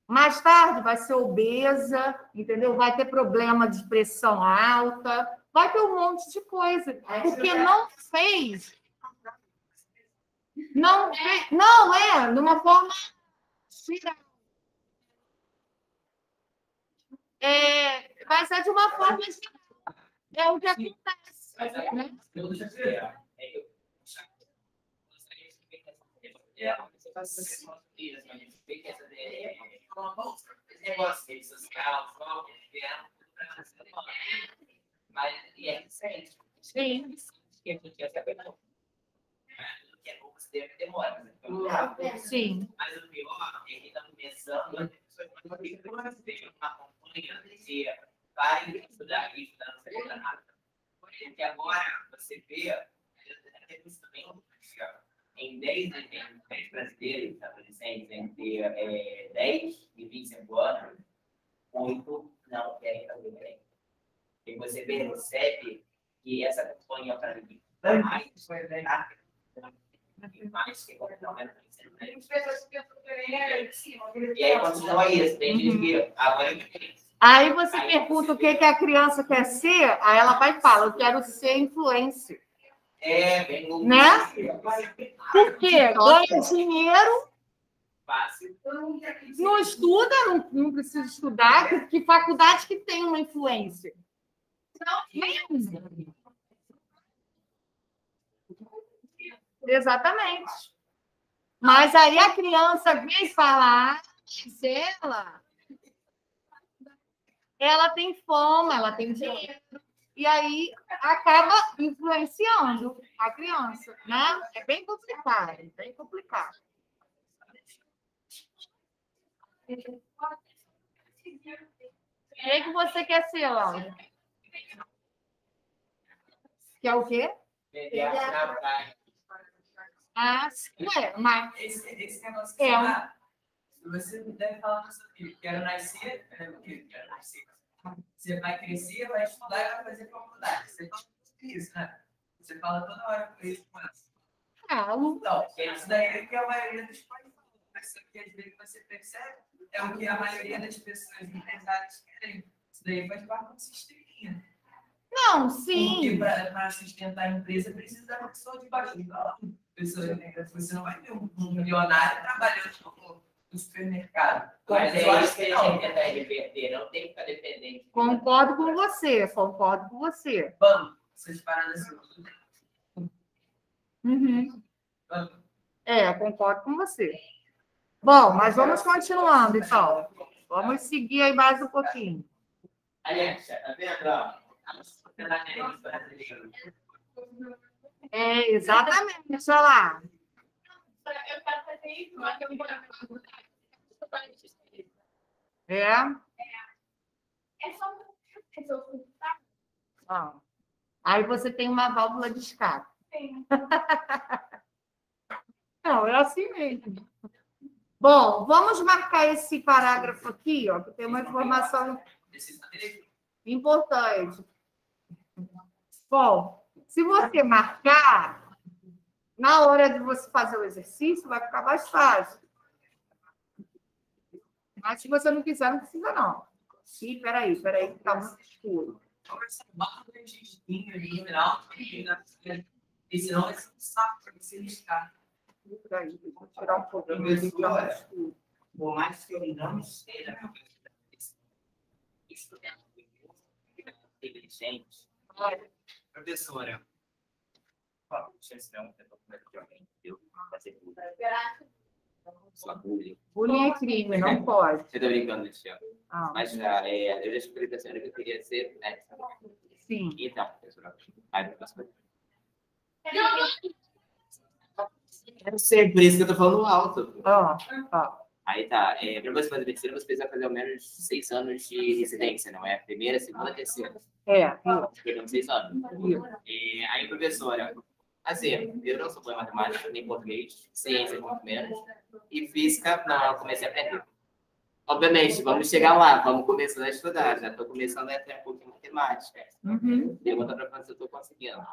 [SPEAKER 1] Mais tarde vai ser obesa, entendeu? Vai ter problema de pressão alta, vai ter um monte de coisa. Porque não fez. Não, fez, não é, de uma forma geral. É, vai ser de uma forma geral. É o que acontece. Né?
[SPEAKER 5] mas e é recente.
[SPEAKER 1] Sim.
[SPEAKER 5] Que a gente não. Que é pouco tempo demora. né?
[SPEAKER 1] Sim.
[SPEAKER 5] Mas o pior é que está começando a pessoas uma de vai estudar e estudar, não sei nada. Porque agora você vê, até isso também em 10, em 10 brasileiros, adolescentes, entre é, 10 e 25 anos, 8 não querem fazer bem. E você percebe que essa campanha para mim é mais rápida, mais que completamente e aí, continua isso. Tem gente que agora isso.
[SPEAKER 1] Aí você pergunta o que, que a criança quer ser, aí ela vai e fala, eu quero ser influencer.
[SPEAKER 5] É, bem louco.
[SPEAKER 1] Né? Por quê? Ganha dinheiro, não estuda, não, não precisa estudar. Que, que faculdade que tem uma influência? Nenhuma. Exatamente. Mas aí a criança vem falar, mas ela, ela tem fome, ela tem dinheiro, e aí acaba influenciando a criança, né? É bem complicado, é bem complicado. O que, que você quer ser, Laura? Quer o quê?
[SPEAKER 5] Vender a trabalho.
[SPEAKER 1] Ah, ué, mas
[SPEAKER 4] Esse, esse negócio que
[SPEAKER 1] É
[SPEAKER 4] você
[SPEAKER 1] um-
[SPEAKER 4] fala, se você deve falar para seu filho, quero nascer, é, o quê? Quero nascer. Você vai crescer, vai estudar e vai fazer faculdade. Você fala isso, né? Você fala toda hora com isso, mas
[SPEAKER 1] falo.
[SPEAKER 4] Não, isso daí é o que a maioria dos pais falam. Mas que às vezes você percebe, é o que a maioria das pessoas empresárias querem. Isso daí faz parte do sisteminha.
[SPEAKER 1] Não,
[SPEAKER 4] Porque
[SPEAKER 1] sim.
[SPEAKER 4] para sustentar a empresa precisa da pessoa de baixo de calão. Pessoa. Você não vai ter um, milionário trabalhando no, no supermercado.
[SPEAKER 5] Mas
[SPEAKER 4] eu
[SPEAKER 5] é
[SPEAKER 4] acho
[SPEAKER 5] isso que a gente tentar reverter. Não tem que ficar dependente.
[SPEAKER 1] Concordo com você, concordo com você.
[SPEAKER 4] Banco, essas paradas assim.
[SPEAKER 1] Uhum.
[SPEAKER 4] Banco.
[SPEAKER 1] É, concordo com você. Bom, mas vamos continuando, então. Vamos seguir aí mais um pouquinho.
[SPEAKER 5] Alexa, tá vendo? é isso, brasileiro.
[SPEAKER 1] É, exatamente, olha lá.
[SPEAKER 7] Eu quero fazer isso, mas eu não vou faculdade.
[SPEAKER 1] É.
[SPEAKER 7] É só tá?
[SPEAKER 1] ó. Aí você tem uma válvula de escape.
[SPEAKER 7] Tem.
[SPEAKER 1] Não, é assim mesmo. Bom, vamos marcar esse parágrafo aqui, ó, que tem uma informação importante. Bom, se você marcar, na hora de você fazer o exercício, vai ficar mais fácil. Mas se você não quiser, não precisa, não. Ih, peraí, peraí, que tá muito escuro.
[SPEAKER 4] Saco para você.
[SPEAKER 1] Peraí, eu tirar um
[SPEAKER 5] mais que eu não esteja inteligente, professora, bullying.
[SPEAKER 1] Bullying é crime, não [laughs] pode.
[SPEAKER 5] Você tá brincando, Cristiano.
[SPEAKER 1] Ah,
[SPEAKER 5] Mas já, é, eu já expliquei pra senhora que eu queria ser médica.
[SPEAKER 1] sim.
[SPEAKER 5] Então, professora, aí, professora. Eu sei, por isso que eu tô falando alto.
[SPEAKER 1] Ó, ó.
[SPEAKER 5] Aí tá, é, para você fazer medicina, você precisa fazer ao menos seis anos de residência, não é? Primeira, segunda, terceira.
[SPEAKER 1] É, isso.
[SPEAKER 5] Pegando seis anos. E aí, professora, assim, eu não sou boa em matemática, nem português, ciência muito menos, e física, não, eu comecei a aprender. Obviamente, vamos chegar lá, vamos começar a estudar, já estou começando a ter um pouquinho de matemática.
[SPEAKER 1] Uhum.
[SPEAKER 5] Pergunta para você se eu estou conseguindo.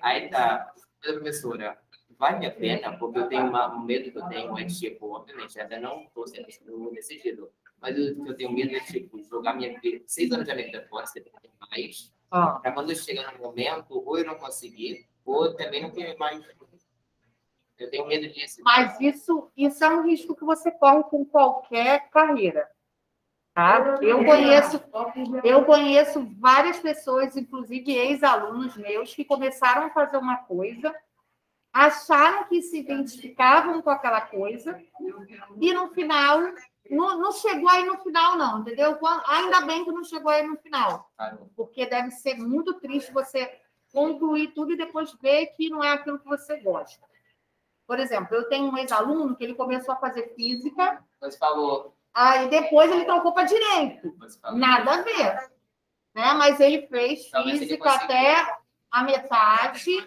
[SPEAKER 5] Aí tá, "Mas, professora, vale a pena? Porque eu tenho uma, um medo que eu tenho é tipo, obviamente, até não estou sendo decidido, mas que eu tenho medo é tipo, jogar minha vida, seis anos minha vida fora, se tem mais, para quando chegar no momento, ou eu não conseguir, ou também não ter mais. Eu tenho medo disso.
[SPEAKER 1] Mas isso, isso é um risco que você corre com qualquer carreira. Tá? Eu conheço, eu conheço várias pessoas, inclusive ex-alunos meus, que começaram a fazer uma coisa, acharam que se identificavam com aquela coisa, e no final, não, não chegou aí no final, não, entendeu? Ainda bem que não chegou aí no final, porque deve ser muito triste você concluir tudo e depois ver que não é aquilo que você gosta. Por exemplo, eu tenho um ex-aluno que ele começou a fazer física,
[SPEAKER 5] Você falou.
[SPEAKER 1] aí depois ele trocou para direito. Nada a ver. Né? Mas ele fez
[SPEAKER 5] Talvez ele
[SPEAKER 1] física
[SPEAKER 5] consiga.
[SPEAKER 1] até a metade.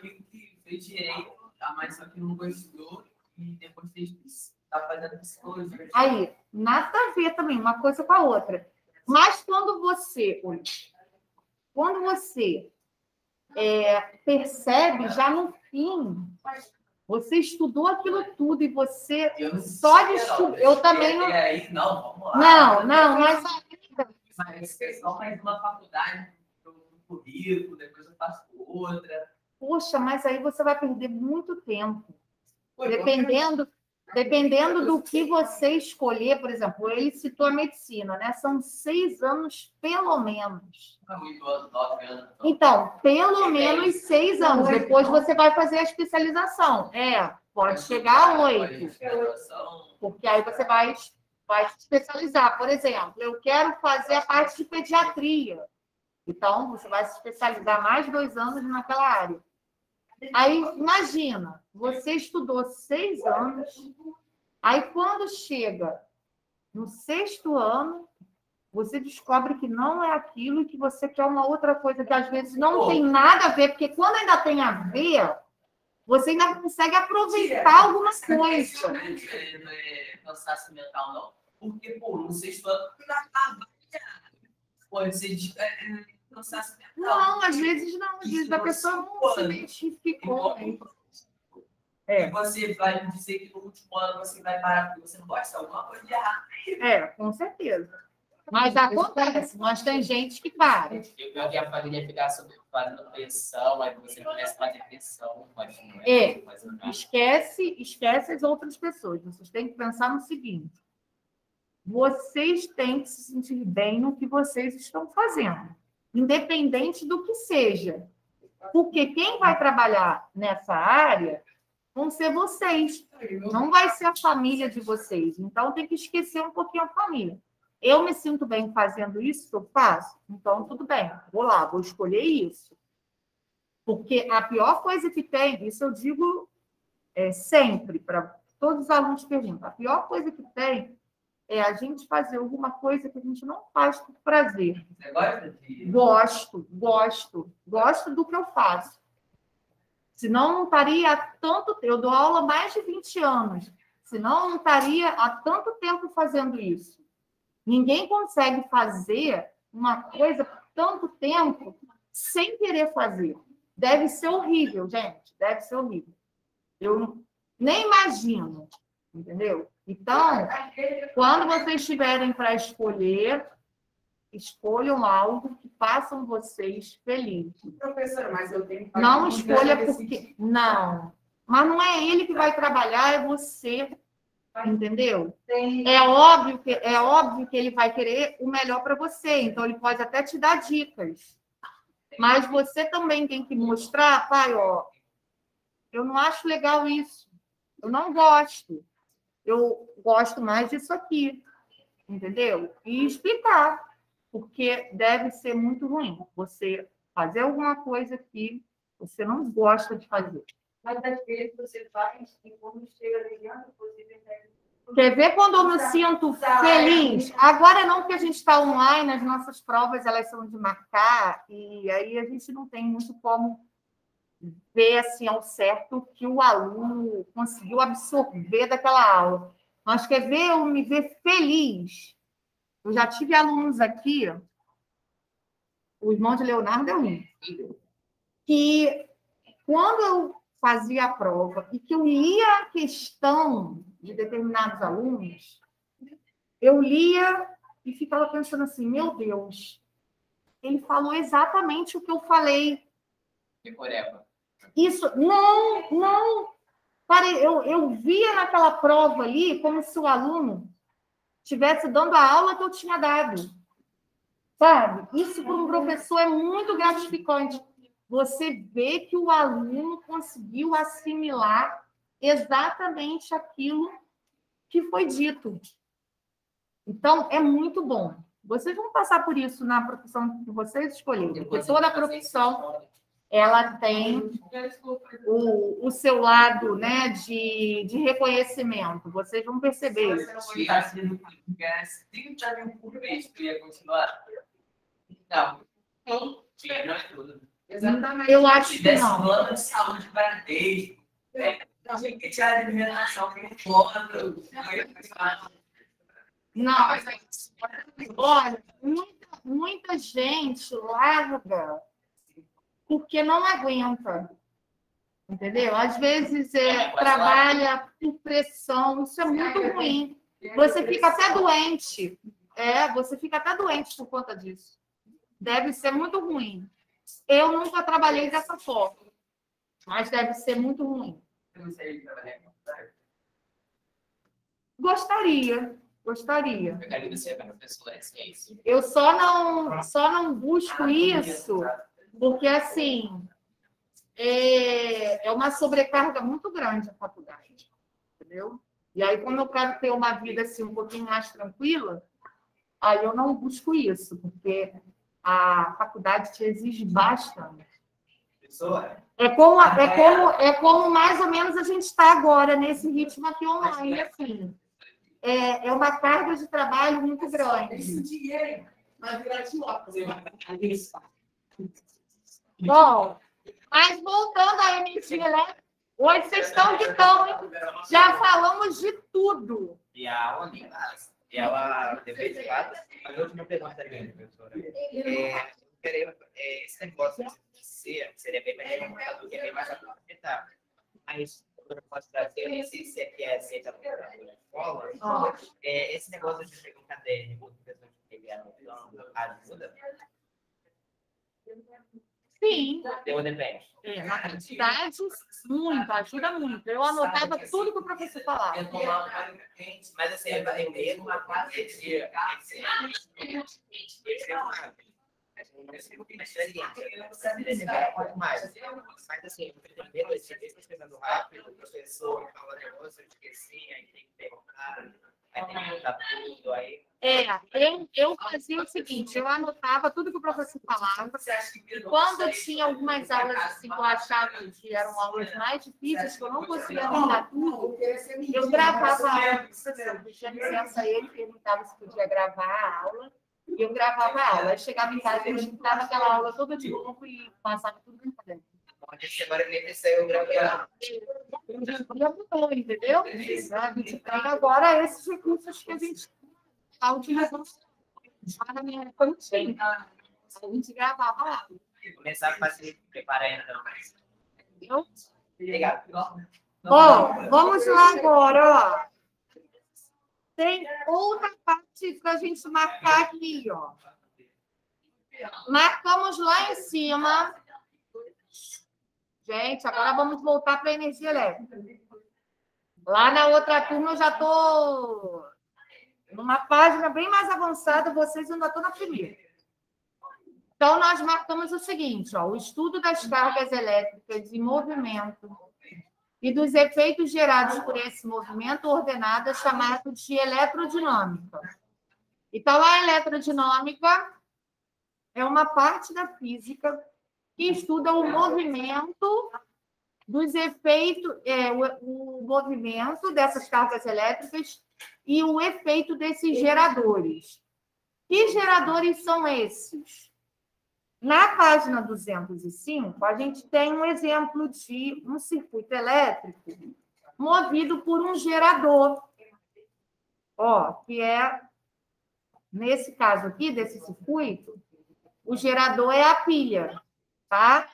[SPEAKER 4] fez direito, a mais só que não gostou e depois fez tá fazendo psicologia.
[SPEAKER 1] Aí, nada a ver também, uma coisa com a outra. Mas quando você, quando você é, percebe já no fim, você estudou aquilo tudo e você
[SPEAKER 4] Eu
[SPEAKER 1] só de
[SPEAKER 4] sei,
[SPEAKER 1] estu-
[SPEAKER 4] não.
[SPEAKER 1] eu também não-
[SPEAKER 4] aí, não, vamos lá.
[SPEAKER 1] Não, não, mas
[SPEAKER 4] Mas é só mais uma faculdade, um currículo, depois eu faço outra.
[SPEAKER 1] Poxa, mas aí você vai perder muito tempo.
[SPEAKER 4] Pô,
[SPEAKER 1] Dependendo, dependendo do que você escolher, por exemplo, ele citou a medicina, né? São seis anos, pelo menos.
[SPEAKER 4] Então.
[SPEAKER 1] Então, pelo menos seis anos. Depois você vai fazer a especialização. É, pode chegar a oito. Porque aí você vai, vai se especializar. Por exemplo, eu quero fazer a parte de pediatria. Então, você vai se especializar mais dois anos naquela área. Aí, imagina, você estudou seis anos, aí quando chega no sexto ano, você descobre que não é aquilo e que você quer uma outra coisa que às vezes não tem nada a ver, porque quando ainda tem a ver, você ainda consegue aproveitar alguma coisa.
[SPEAKER 4] Não é, cansaço mental, não. Porque, pô, no sexto ano. Pode ser de, cansaço mental.
[SPEAKER 1] Não, às vezes não, às vezes a pessoa não se identificou. É,
[SPEAKER 4] você vai dizer que no último ano você vai parar porque você não gosta de alguma coisa de errado.
[SPEAKER 1] é, com certeza. Mas acontece, mas tem gente que para.
[SPEAKER 5] E pior é que a família ficar fazendo pressão, aí você começa a fazer pressão, mas não
[SPEAKER 1] É.
[SPEAKER 5] Mas não é.
[SPEAKER 1] Esquece, esquece as outras pessoas. Vocês têm que pensar no seguinte: vocês têm que se sentir bem no que vocês estão fazendo, independente do que seja. Porque quem vai trabalhar nessa área vão ser vocês, não vai ser a família de vocês. Então tem que esquecer um pouquinho a família. Eu me sinto bem fazendo isso que eu faço, então tudo bem, vou lá, vou escolher isso. Porque a pior coisa que tem, isso eu digo é, sempre, para todos os alunos que perguntam, a pior coisa que tem é a gente fazer alguma coisa que a gente não faz por prazer.
[SPEAKER 4] Você gosta de.
[SPEAKER 1] Gosto, gosto, gosto do que eu faço. Senão não estaria há tanto tempo. Eu dou aula há mais de 20 anos. Senão não estaria há tanto tempo fazendo isso. Ninguém consegue fazer uma coisa por tanto tempo sem querer fazer. Deve ser horrível, gente. Deve ser horrível. Eu nem imagino, entendeu? Então, quando vocês estiverem para escolher, escolham algo façam vocês felizes.
[SPEAKER 8] Professora, mas eu tenho que
[SPEAKER 1] Não escolha porque. Não. Mas não é ele que vai trabalhar, é você. Entendeu? É óbvio que é óbvio que ele vai querer o melhor para você, então ele pode até te dar dicas. Mas você também tem que mostrar, pai, ó, eu não acho legal isso. Eu não gosto. Eu gosto mais disso aqui. Entendeu? E explicar. Porque deve ser muito ruim você fazer alguma coisa que você não gosta de fazer.
[SPEAKER 3] Mas às vezes você faz e quando chega ligando, você percebe.
[SPEAKER 1] Quer ver quando eu me sinto feliz? Agora não, porque a gente está online, as nossas provas elas são de marcar, e aí a gente não tem muito como ver assim ao certo que o aluno conseguiu absorver daquela aula. Mas quer ver eu me ver feliz? Eu já tive alunos aqui, o irmão de Leonardo é um, que quando eu fazia a prova e que eu lia a questão de determinados alunos, eu lia e ficava pensando assim, meu Deus, ele falou exatamente o que eu falei. Isso, não, não. Pare, eu, eu via naquela prova ali como se o aluno estivesse dando a aula que eu tinha dado. Sabe? Isso para um professor é muito gratificante. Você vê que o aluno conseguiu assimilar exatamente aquilo que foi dito. Então, é muito bom. Vocês vão passar por isso na profissão que vocês escolherem, porque toda profissão ela tem o, o seu lado né, de, de reconhecimento. Vocês vão perceber isso.
[SPEAKER 4] Se eu ganhasse 30 mil por mês, tu ia continuar? Não. É tudo.
[SPEAKER 1] Exatamente. Eu acho que não.
[SPEAKER 4] plano de saúde para desde, tinha que tirar a alimentação.
[SPEAKER 1] Não. Olha, muita, muita gente larga porque não aguenta. Entendeu? Às vezes é, trabalha por pressão, isso é muito ruim. Você fica até doente. É, você fica até doente por conta disso. Deve ser muito ruim. Eu nunca trabalhei dessa forma, mas deve ser muito ruim.
[SPEAKER 4] Eu não sei trabalhar com
[SPEAKER 1] Gostaria, gostaria.
[SPEAKER 5] Eu
[SPEAKER 1] só não, só não busco isso porque, assim, é, é uma sobrecarga muito grande a faculdade, entendeu? E aí, quando eu quero ter uma vida assim, um pouquinho mais tranquila, aí eu não busco isso, porque a faculdade te exige bastante.
[SPEAKER 4] Pessoa,
[SPEAKER 1] É como, é como, é como mais ou menos a gente está agora nesse ritmo aqui online, assim. É, é uma carga de trabalho muito grande.
[SPEAKER 8] dinheiro. Mas óculos.
[SPEAKER 1] Bom, mas voltando à energia elétrica, hoje vocês estão que estão, hein? Já falamos de tudo.
[SPEAKER 5] E a e ela depois de fato, a última pergunta da minha professora. É, é, esse negócio de ser, seria bem mais que é bem mais aproveitado. Mas, eu posso trazer, eu não sei se aqui é aceita na escola, é, esse negócio de pegar um caderno, com pessoas que pegaram, ajuda?
[SPEAKER 1] Sim,
[SPEAKER 5] Deu depende.
[SPEAKER 1] é, na atividade, muito, ajuda muito. Eu anotava tudo que o professor falava.
[SPEAKER 4] eu tomar uma água quente.
[SPEAKER 5] Mas assim, eu falei mesmo, uma de mais. Mas assim, primeiro, esse vídeo escrevendo rápido, o professor fala negócio, eu esqueci, aí tem que perguntar,
[SPEAKER 1] É, eu, eu fazia o seguinte, eu anotava tudo que o professor falava. E quando eu tinha algumas aulas assim, que eu achava que eram aulas mais difíceis, que eu não conseguia anotar tudo, eu gravava a aula. Eu pedia licença a ele, perguntava se podia gravar a aula, e eu gravava a aula. Aí chegava em casa, eu escutava aquela aula toda de novo e passava tudo no caderno.
[SPEAKER 5] Bom, essa semana eu nem pensei, eu gravei a
[SPEAKER 1] Já mudou, entendeu? A gente tem agora esses recursos que a gente está utilizando. Já na minha época não tinha. A gente gravava lá,
[SPEAKER 5] começar a fazer, preparar então.
[SPEAKER 1] entendeu?
[SPEAKER 5] Obrigado.
[SPEAKER 1] Bom, vamos lá agora, ó. Tem outra parte para a gente marcar aqui, ó. Marcamos lá em cima. Gente, agora vamos voltar para a energia elétrica. Lá na outra turma eu já estou numa página bem mais avançada, vocês ainda estão na primeira. Então, nós marcamos o seguinte: ó, o estudo das cargas elétricas em movimento e dos efeitos gerados por esse movimento ordenado é chamado de eletrodinâmica. Então, a eletrodinâmica é uma parte da física que estuda o movimento dos efeitos, é, o, o movimento dessas cargas elétricas e o efeito desses geradores. Que geradores são esses? Na página 205, a gente tem um exemplo de um circuito elétrico movido por um gerador. Ó, que é, nesse caso aqui, desse circuito, o gerador é a pilha, tá?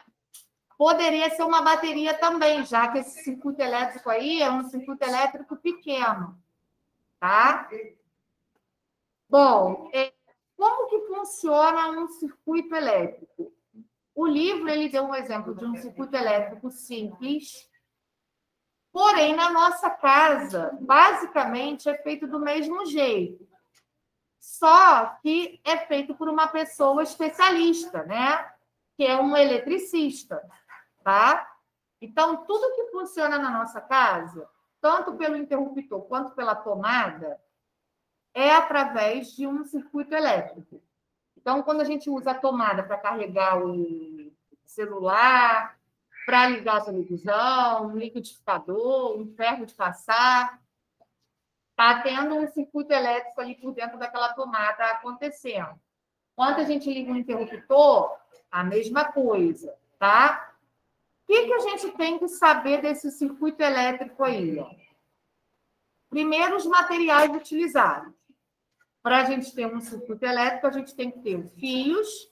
[SPEAKER 1] Poderia ser uma bateria também, já que esse circuito elétrico aí é um circuito elétrico pequeno, tá? Bom, é, como que funciona um circuito elétrico? O livro ele deu um exemplo de um circuito elétrico simples, porém na nossa casa, basicamente é feito do mesmo jeito. Só que é feito por uma pessoa especialista, né? Que é um eletricista, tá? Então, tudo que funciona na nossa casa, tanto pelo interruptor quanto pela tomada, é através de um circuito elétrico. Então, quando a gente usa a tomada para carregar o celular, para ligar a televisão, um liquidificador, um ferro de passar, Está tendo um circuito elétrico ali por dentro daquela tomada acontecendo. Quando a gente liga um interruptor, a mesma coisa, tá? O que, que a gente tem que saber desse circuito elétrico aí? Ó? Primeiro, os materiais utilizados. Para a gente ter um circuito elétrico, a gente tem que ter fios.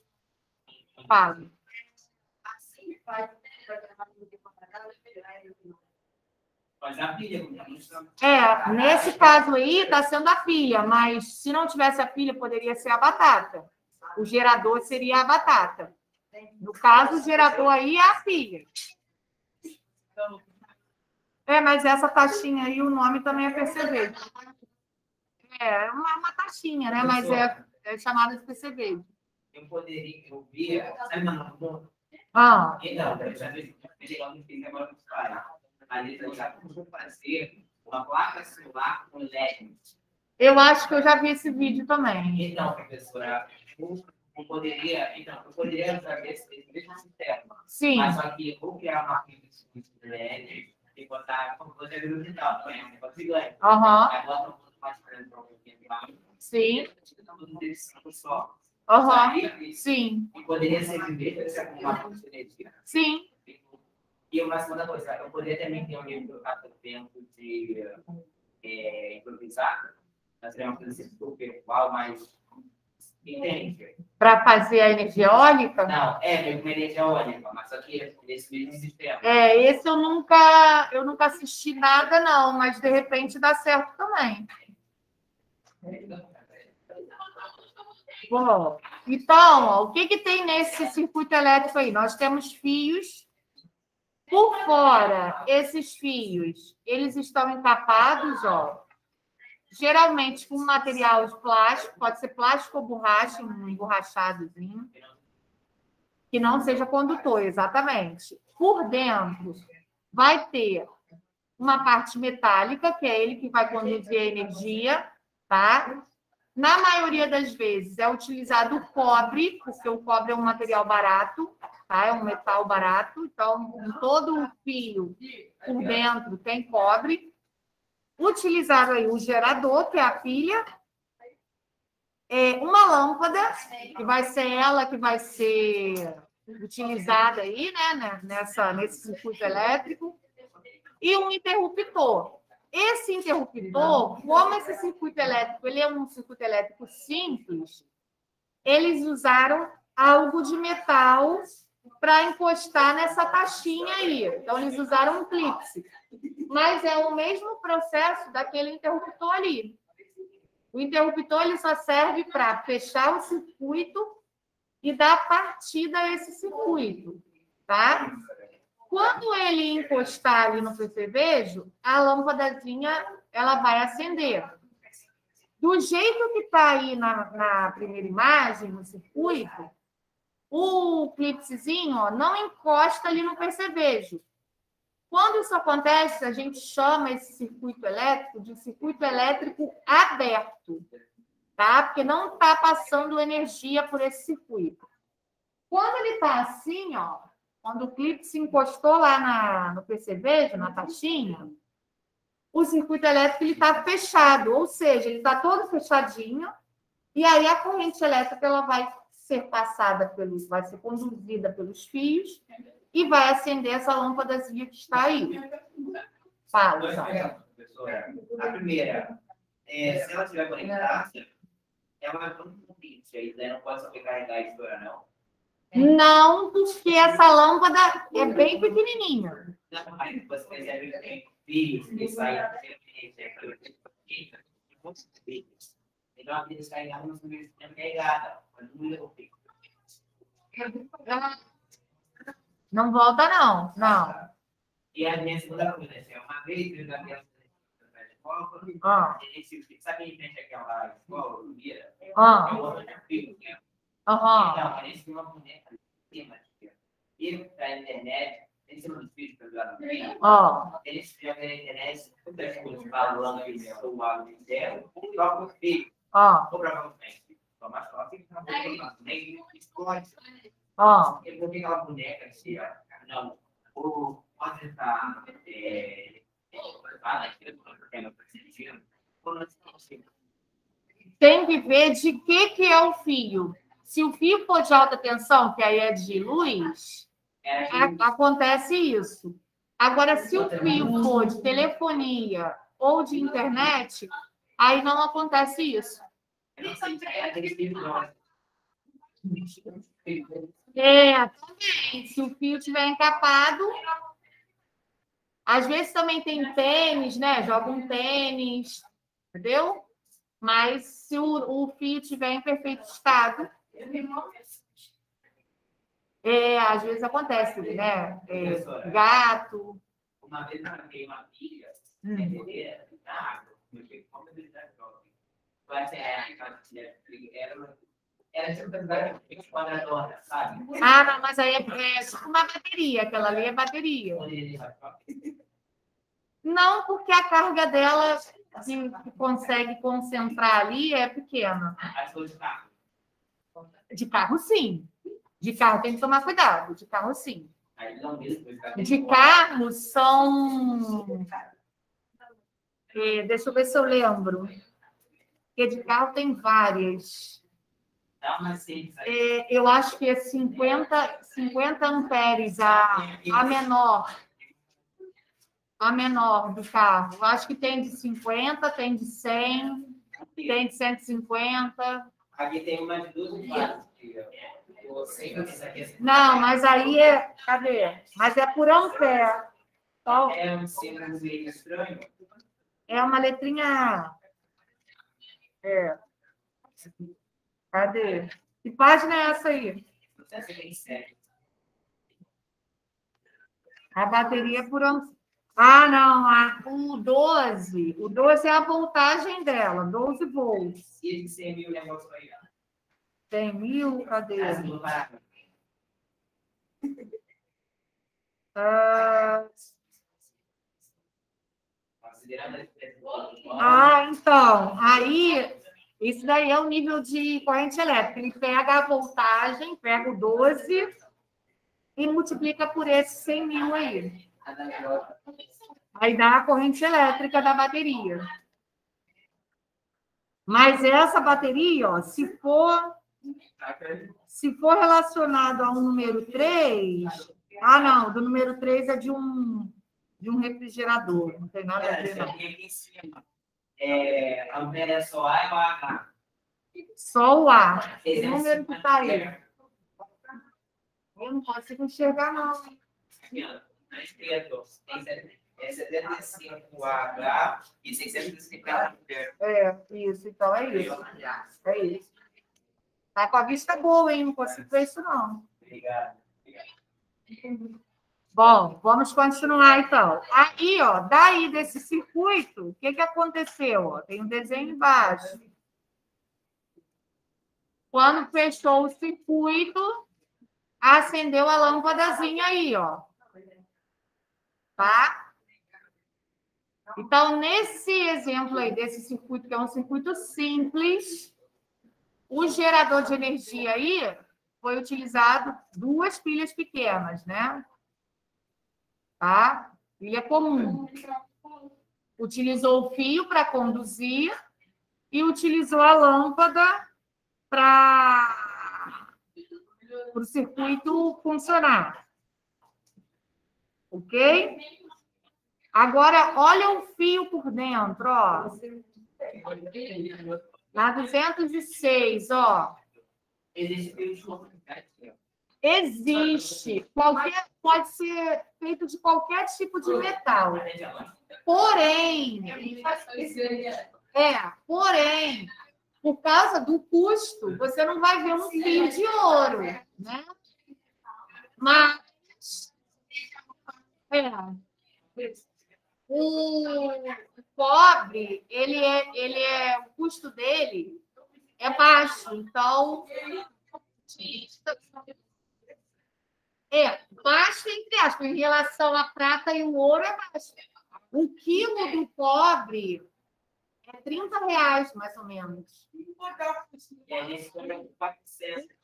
[SPEAKER 1] Fala. Assim faz
[SPEAKER 5] Mas a pilha.
[SPEAKER 1] É, nesse caso aí está sendo a pilha, mas se não tivesse a pilha, poderia ser a batata. O gerador seria a batata. No caso, o gerador aí é a pilha. É, mas essa taxinha aí, o nome também é percevejo. É, uma, uma taxinha, né? Mas é, é chamada de percevejo.
[SPEAKER 5] Eu poderia, eu via, sabe, não,
[SPEAKER 1] Ah,
[SPEAKER 5] Então, eu já vi, eu não fiz agora com os pais ali, tá ligado? Como fazer uma placa celular com LED.
[SPEAKER 1] eu acho que eu já vi esse vídeo também.
[SPEAKER 5] Então, professora, eu eu poderia, então, eu poderia usar esse, esse mesmo sistema,
[SPEAKER 1] Sim,
[SPEAKER 5] mas só que eu vou criar uma fita de LED e botar, como você viu no tal, também, um negócio grande.
[SPEAKER 1] aham,
[SPEAKER 5] Aí bota um pouco mais para dentro, de lado,
[SPEAKER 1] sim, aham, sim,
[SPEAKER 5] E poderia ser de vez, você acumular com energia.
[SPEAKER 1] sim.
[SPEAKER 5] E uma segunda coisa, eu poderia também ter um livro do tempo de é, improvisar, uma coisa assim, super igual, mas entende?
[SPEAKER 1] Para fazer a energia eólica?
[SPEAKER 5] Não, é que uma energia eólica, mas só que nesse mesmo sistema.
[SPEAKER 1] É, esse eu nunca, eu nunca assisti nada, não, mas de repente dá certo também. Bom, então, ó, o que, que tem nesse circuito elétrico aí? Nós temos fios. Por fora, esses fios, eles estão encapados, ó, geralmente com material de plástico, pode ser plástico ou borracha, um emborrachadozinho, que não seja condutor, exatamente. Por dentro, vai ter uma parte metálica, que é ele que vai conduzir a energia, tá? Na maioria das vezes é utilizado o cobre, porque o cobre é um material barato, tá? É um metal barato, então em todo o fio por dentro tem cobre. Utilizado aí o gerador, que é a pilha, é uma lâmpada, que vai ser ela que vai ser utilizada aí, né, nessa, nesse circuito elétrico, e um interruptor. Esse interruptor, como esse circuito elétrico, ele é um circuito elétrico simples, eles usaram algo de metal para encostar nessa taxinha aí. Então, eles usaram um clipe. Mas é o mesmo processo daquele interruptor ali. O interruptor ele só serve para fechar o circuito e dar partida a esse circuito, tá? Quando ele encostar ali no percevejo, a lâmpadazinha ela vai acender. Do jeito que está aí na, na primeira imagem, no circuito, o clipezinho ó, não encosta ali no percevejo. Quando isso acontece, a gente chama esse circuito elétrico de circuito elétrico aberto, tá? Porque não está passando energia por esse circuito. Quando ele está assim, ó, quando o clipe se encostou lá na, no percevejo, na taxinha, o circuito elétrico está fechado, ou seja, ele está todo fechadinho, e aí a corrente elétrica ela vai ser passada pelos, vai ser conduzida pelos fios e vai acender essa lâmpadazinha que está aí. Fala, Sara.
[SPEAKER 5] A primeira, é, se ela estiver conectada, ela vai para um convite, aí daí não pode sobrecarregar e estourar, não.
[SPEAKER 1] Não, porque essa lâmpada é bem pequenininha.
[SPEAKER 5] Não, mas você percebe que tem fios que saem é muitos fios. Então, a descarregada não se carregada, mas não leva o fio.
[SPEAKER 1] Não volta, não. Não.
[SPEAKER 5] E a minha segunda coisa, assim, uma vez eu já vi essa escola,
[SPEAKER 1] Ah,
[SPEAKER 5] sabe em frente àquela escola, Mira?
[SPEAKER 1] ah,
[SPEAKER 5] É o outro filho, né?
[SPEAKER 1] aham.
[SPEAKER 5] Então, que uma boneca em cima. E pra internet, esse é um dos vídeos que eu já vi.
[SPEAKER 1] Ó,
[SPEAKER 5] Eles escrevem na internet, outras coisas falando que o áudio inteiro, troca o filho, ou pra frente. Toma só, fica uma boneca, nem. E aquela boneca assim, ó? Não. É, eu assim,
[SPEAKER 1] Tem que ver de que, que é o fio. Se o fio for de alta tensão, que aí é de luz,
[SPEAKER 5] era
[SPEAKER 1] a- acontece isso. Agora, se o fio for de telefonia ou de internet, aí não acontece isso.
[SPEAKER 5] É.
[SPEAKER 1] É. Se o fio tiver encapado. Às vezes também tem tênis, né? Joga um tênis, entendeu? Mas se o, o fio tiver em perfeito estado. É, às vezes acontece, né? É, gato.
[SPEAKER 5] Uma vez eu marquei uma
[SPEAKER 1] Hum.
[SPEAKER 5] entendeu? Na água, porque como eu disse, vai ser era tipo uma quadradona, sabe?
[SPEAKER 1] Ah, não, mas aí é, é tipo uma bateria, aquela ali é bateria. Não, porque a carga dela de, que consegue concentrar ali é pequena. De carro, sim. De carro tem que tomar cuidado. De carro, sim. De carro são. É, deixa eu ver se eu lembro. Porque de carro tem várias.
[SPEAKER 5] Dá uma seis aí.
[SPEAKER 1] É, eu acho que é 50, 50 amperes a, a menor. A menor do carro. Eu acho que tem de 50, tem de 100, tem de 150.
[SPEAKER 5] Aqui tem uma de 12 partes. Eu sei que essa aqui é-
[SPEAKER 1] Não, mas aí é. Cadê? Mas é por ampere. Então,
[SPEAKER 5] é um símbolo meio estranho.
[SPEAKER 1] é uma letrinha. É. Cadê? Que página é essa aí? A bateria por. Ah, não. A, o 12. O 12 é a voltagem dela, 12 volts.
[SPEAKER 5] E esse 100 mil negócio aí, ó.
[SPEAKER 1] Tem mil, cadê? Ah. Ah, então, aí, isso daí é o nível de corrente elétrica. Ele pega a voltagem, pega o 12 e multiplica por esse 100 mil aí. Aí dá a corrente elétrica da bateria. Mas essa bateria, ó, se for, se for relacionado a número 3, ah, não, do número 3 é de um, de um refrigerador, não tem nada a ver, não.
[SPEAKER 5] Aqui em cima. É, é só A ou H?
[SPEAKER 1] Só o A. Que
[SPEAKER 5] Esse é
[SPEAKER 1] número que
[SPEAKER 5] assim,
[SPEAKER 1] está aí? Eu não consigo enxergar, não.
[SPEAKER 5] Na esquerda, tem 70 é 75 H e 650 ampere.
[SPEAKER 1] É, isso, então é isso. É isso. Tá com a vista boa, hein? Não consigo ver isso, não.
[SPEAKER 5] Obrigado.
[SPEAKER 1] Bom, vamos continuar então. Aí, ó, daí desse circuito, o que, que aconteceu? Ó, tem um desenho embaixo. Quando fechou o circuito, acendeu a lâmpadazinha aí, ó. Tá? Então, nesse exemplo aí desse circuito, que é um circuito simples, o gerador de energia aí foi utilizado duas pilhas pequenas, né? Tá? Pilha comum. Utilizou o fio para conduzir e utilizou a lâmpada para o circuito funcionar. Ok? Agora, olha o fio por dentro, ó. Na 206, ó. Existe. Qualquer, pode ser feito de qualquer tipo de metal. Porém, é, porém, por causa do custo, você não vai ver um fio de ouro, né? Mas é, o cobre, ele é, ele é, o custo dele é baixo, então é baixo entre aspas, em relação à prata e o ouro é baixo. Um quilo do cobre é 30 reais, mais ou menos. Um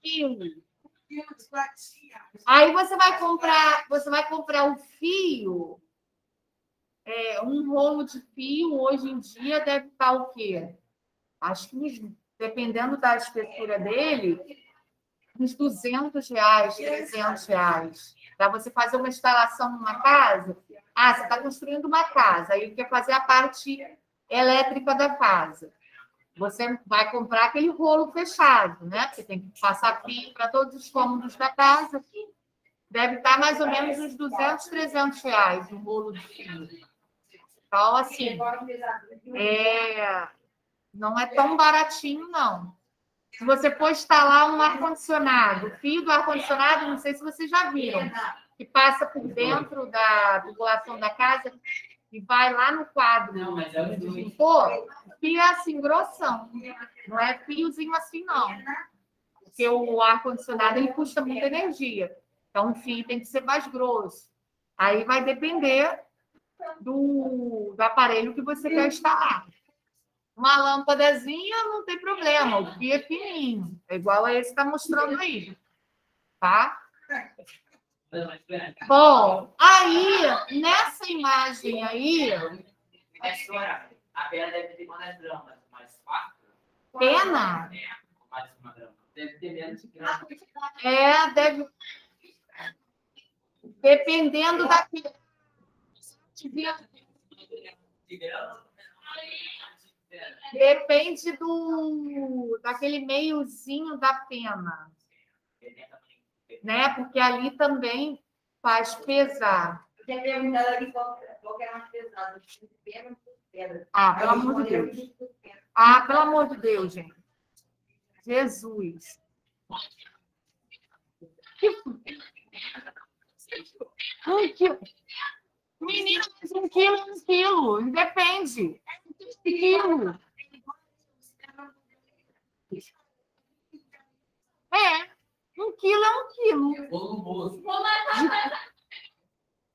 [SPEAKER 1] quilo. Aí você vai comprar, você vai comprar o fio, é, um rolo de fio hoje em dia deve estar o quê? Acho que dependendo da espessura dele, uns 200 reais, 300 reais. Para você fazer uma instalação numa casa, ah, você está construindo uma casa, aí quer fazer a parte elétrica da casa. Você vai comprar aquele rolo fechado, né? Você tem que passar fio para todos os cômodos da casa. Deve estar mais ou menos uns 200, 300 reais um rolo de fio. Então, assim, é, não é tão baratinho, não. Se você for instalar um ar-condicionado, o fio do ar-condicionado, não sei se vocês já viram, que passa por dentro da tubulação da casa e vai lá no quadro
[SPEAKER 4] Não, mas é dois.
[SPEAKER 1] Pô, fio é assim, grossão. Não é fiozinho assim, não. Porque o ar-condicionado ele custa muita energia. Então, o fio tem que ser mais grosso. Aí vai depender do, do aparelho que você quer instalar. Uma lâmpadazinha não tem problema, o fio é fininho. É igual a esse que está mostrando aí. Tá? Bom, aí, nessa imagem aí.
[SPEAKER 5] A pena deve ter gramas? Mais quatro?
[SPEAKER 1] pena,
[SPEAKER 5] Mais uma grama. Deve ter menos de grama.
[SPEAKER 1] é, deve. Dependendo da. Depende do daquele meiozinho da pena, né? Porque ali também faz pesar.
[SPEAKER 3] Tinha perguntado ali qual, qual que era mais pesado, se pedra ou pedra.
[SPEAKER 1] Ah, pelo amor de Deus. Ah, pelo amor de Deus, gente. Jesus. Um quilo. Menina, mas um quilo é um quilo. Depende. Um quilo. É. Um quilo é um quilo.
[SPEAKER 4] Volumoso.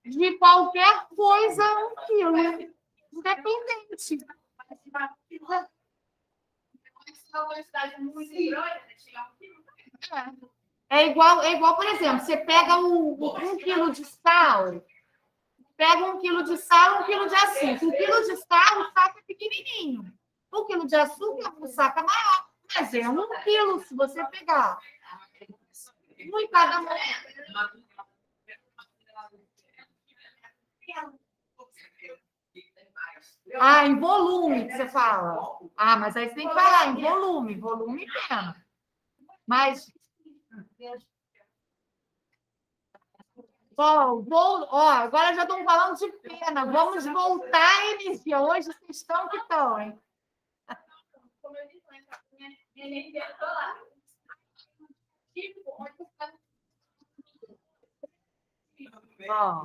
[SPEAKER 1] De qualquer coisa, é um quilo. Independente. É igual, é igual, por exemplo, você pega o- um quilo de sal, pega um quilo de sal um quilo de açúcar. Um quilo de sal, o saco é pequenininho. Um quilo de açúcar, o saco é maior. Mas é um quilo, se você pegar. Um em cada mão. Ah, em volume que você fala. Ah, mas aí você tem que falar em volume, volume pena. Mas. Bom, vou, ó, agora já estão falando de pena. Vamos voltar à energia. Hoje vocês estão que estão, hein?
[SPEAKER 7] Como eu disse, né, minha minha energia é solar. Tipo, onde você tá
[SPEAKER 1] Ó.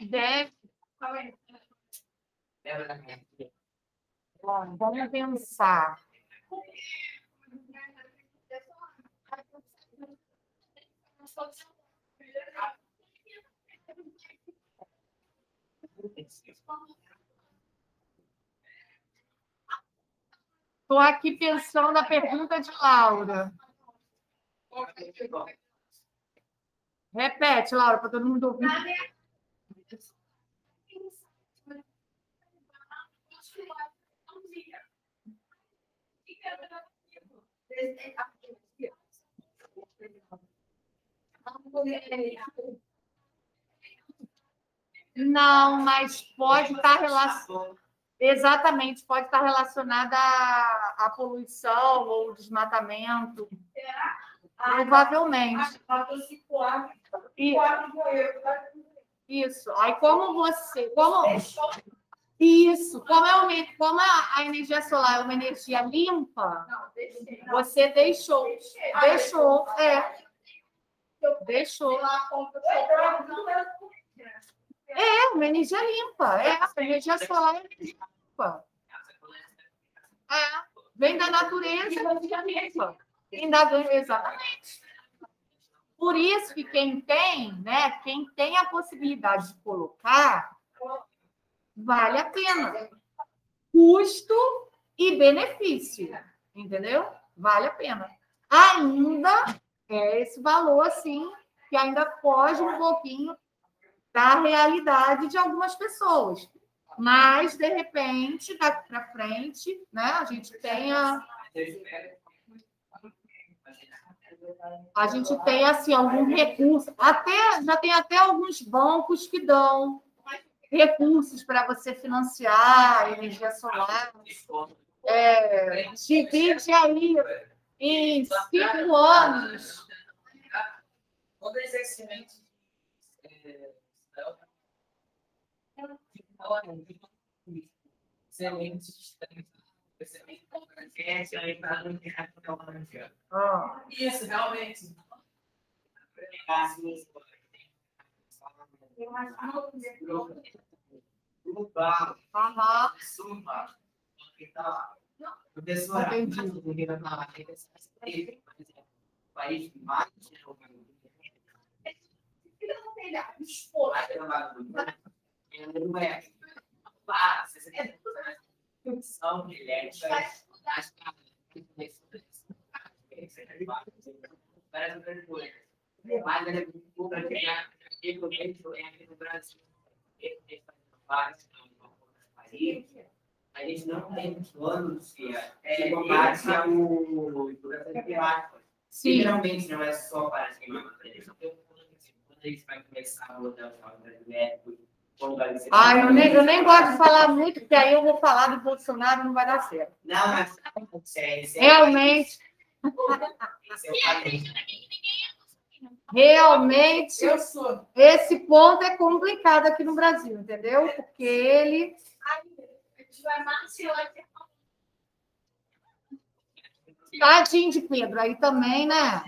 [SPEAKER 1] Deve. Bom, vamos pensar. Estou aqui pensando na pergunta de Laura. Repete, Laura, para todo mundo ouvir. Não, mas pode estar relacionado. Exatamente, pode estar relacionada à, à poluição ou desmatamento. Provavelmente. E- Isso. Aí, como você. Como, isso. Como, é uma, como a, a energia solar é uma energia limpa, você deixou. Deixou. É. Deixou. É, uma energia limpa. É, a energia solar é limpa. É. Vem da natureza, energia limpa. Vem da, exatamente. Por isso que quem tem, né, quem tem a possibilidade de colocar, vale a pena. Custo e benefício, entendeu? Vale a pena. Ainda é esse valor, assim, que ainda foge um pouquinho da realidade de algumas pessoas. Mas, de repente, daqui para frente, né, a gente tenha a gente tem assim algum recurso, até já tem até alguns bancos que dão recursos para você financiar energia solar. É, divide aí em cinco anos.
[SPEAKER 5] Isso, realmente.
[SPEAKER 1] Aham,
[SPEAKER 5] Suma. Mais não são mulheres, as várias outras coisas. Mas é muito para criar economia aqui no Brasil. Vários países. A gente não tem planos é combate ao mudança climática.
[SPEAKER 1] Sim.
[SPEAKER 5] Geralmente não é só para as queimadas. Quando a gente vai começar a mudar o quando vai ser.
[SPEAKER 1] Ah, eu nem, eu nem gosto de falar muito, porque aí eu vou falar do Bolsonaro e não vai dar certo.
[SPEAKER 5] Não, mas é, é
[SPEAKER 1] Realmente, realmente, esse ponto é complicado aqui no Brasil, entendeu? Porque ele. Tadinho de Pedro, aí também, né?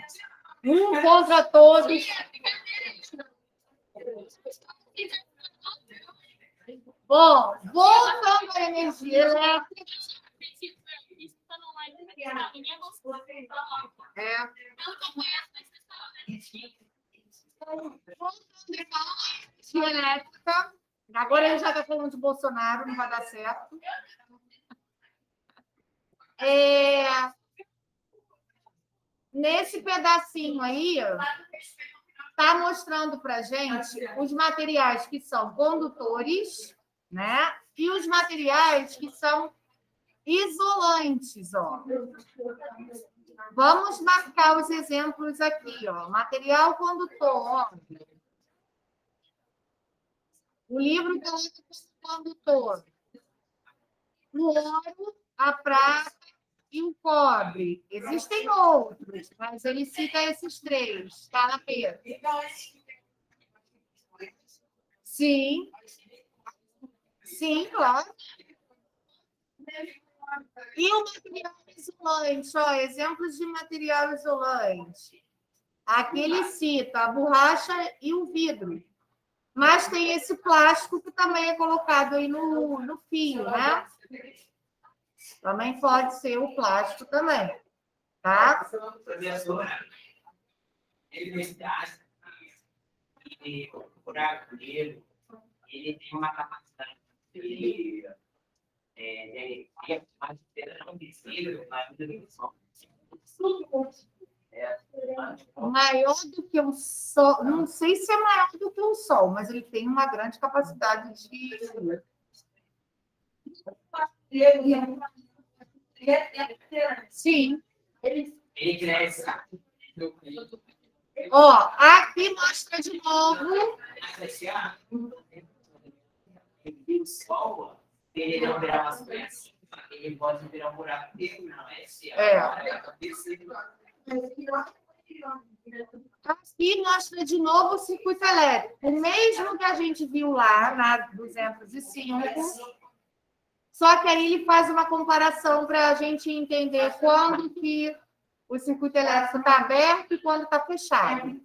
[SPEAKER 1] Um contra todos. Bom, voltando à energia elétrica. É. Energia elétrica. Agora ele já está falando de Bolsonaro, não vai dar certo. É, Nesse pedacinho aí, está mostrando para gente os materiais que são condutores, né? E os materiais que são isolantes, ó. Vamos marcar os exemplos aqui, ó. Material condutor, ó. O livro coloca como condutor. O ouro, a prata e o cobre. Existem outros, mas ele cita esses três. Tá na. Sim. Sim, claro. E o material isolante, ó, exemplos de material isolante. Aqui ele cita a borracha e o vidro. Mas tem esse plástico que também é colocado aí no, no fio, né? Também pode ser o plástico também. Tá?
[SPEAKER 5] Ele tem uma capacidade é,
[SPEAKER 1] Maior do que o Sol, não sei se é maior do que o Sol, mas ele tem uma grande capacidade de. Sim.
[SPEAKER 5] ele cresce.
[SPEAKER 1] Ó, aqui mostra de novo.
[SPEAKER 5] O sol, ele não virar umas peças, ele pode virar um buraco dele, não é? Se
[SPEAKER 1] É. Aqui mostra de novo o circuito elétrico. O mesmo que a gente viu lá na 205. Só que aí ele faz uma comparação para a gente entender quando que o circuito elétrico está aberto e quando está fechado.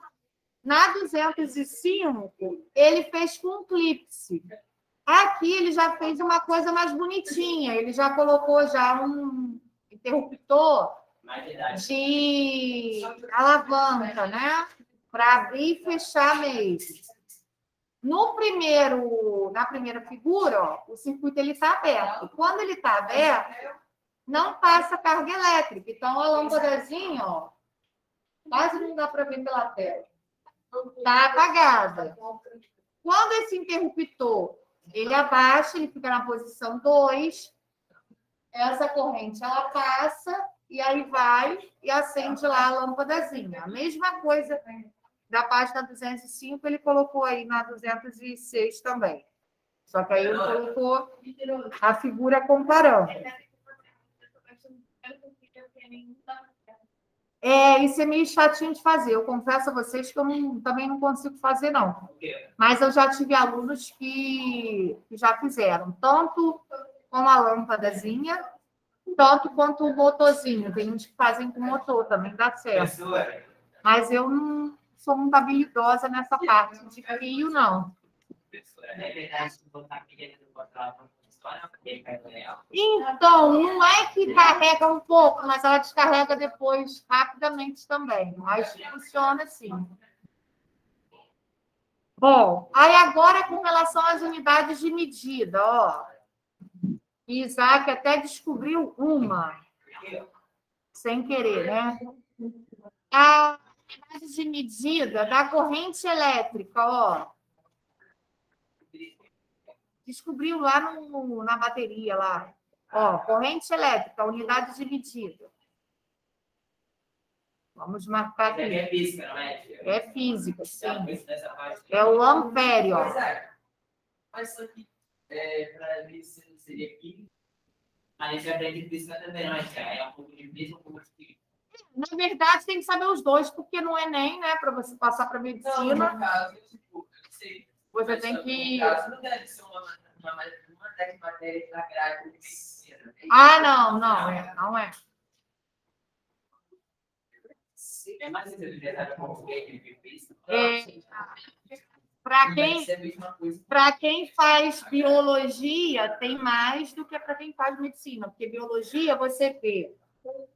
[SPEAKER 1] Na 205, ele fez com clipse. Aqui ele já fez uma coisa mais bonitinha. Ele já colocou já um interruptor de alavanca, né? Para abrir e fechar mesmo. No primeiro, na primeira figura, ó, o circuito ele está aberto. Quando ele está aberto, não passa carga elétrica. Então a lâmpadazinha, ó, quase não dá para ver pela tela. Está apagada. Quando esse interruptor ele abaixa, ele fica na posição 2, essa corrente ela passa e aí vai e acende lá a lâmpadazinha. A mesma coisa da página 205, ele colocou aí na 206 também. Só que aí ele colocou a figura comparando. É, isso é meio chatinho de fazer. Eu confesso a vocês que eu não- também não consigo fazer, não. Mas eu já tive alunos que, que já fizeram, tanto com a lâmpadazinha, tanto quanto o motorzinho. Tem uns que fazem com motor, também dá certo. Mas eu não sou muito habilidosa nessa parte de fio, não.
[SPEAKER 5] é verdade botar
[SPEAKER 1] Então, não é que carrega um pouco, mas ela descarrega depois rapidamente também. Mas funciona assim. Bom, aí agora com relação às unidades de medida, ó. Isaac até descobriu uma, sem querer, né? A unidade de medida da corrente elétrica, ó. Descobriu lá no, na bateria lá. Ó, corrente elétrica, unidade de medida. Vamos marcar
[SPEAKER 5] Isso aqui
[SPEAKER 1] aqui.
[SPEAKER 5] é física, não é?
[SPEAKER 1] É física, sim. É o ampere, ó.
[SPEAKER 4] Mas é. Mas só que é, para mim se- seria química.
[SPEAKER 5] Mas a gente aprende física também, não é? tia? É um pouco de física, um pouco de química.
[SPEAKER 1] Na verdade, tem que saber os dois, porque não é nem, né, para você passar para
[SPEAKER 4] Não,
[SPEAKER 1] medicina,
[SPEAKER 4] no caso, tipo, eu sei.
[SPEAKER 1] Você
[SPEAKER 4] mas
[SPEAKER 1] tem que.
[SPEAKER 4] No caso, não deve ser uma, uma, uma das matérias da grade de medicina.
[SPEAKER 1] Ah, não, não, é, não é.
[SPEAKER 5] É mais.
[SPEAKER 1] É, para quem. Para quem faz biologia, tem mais do que para quem faz medicina, porque biologia você vê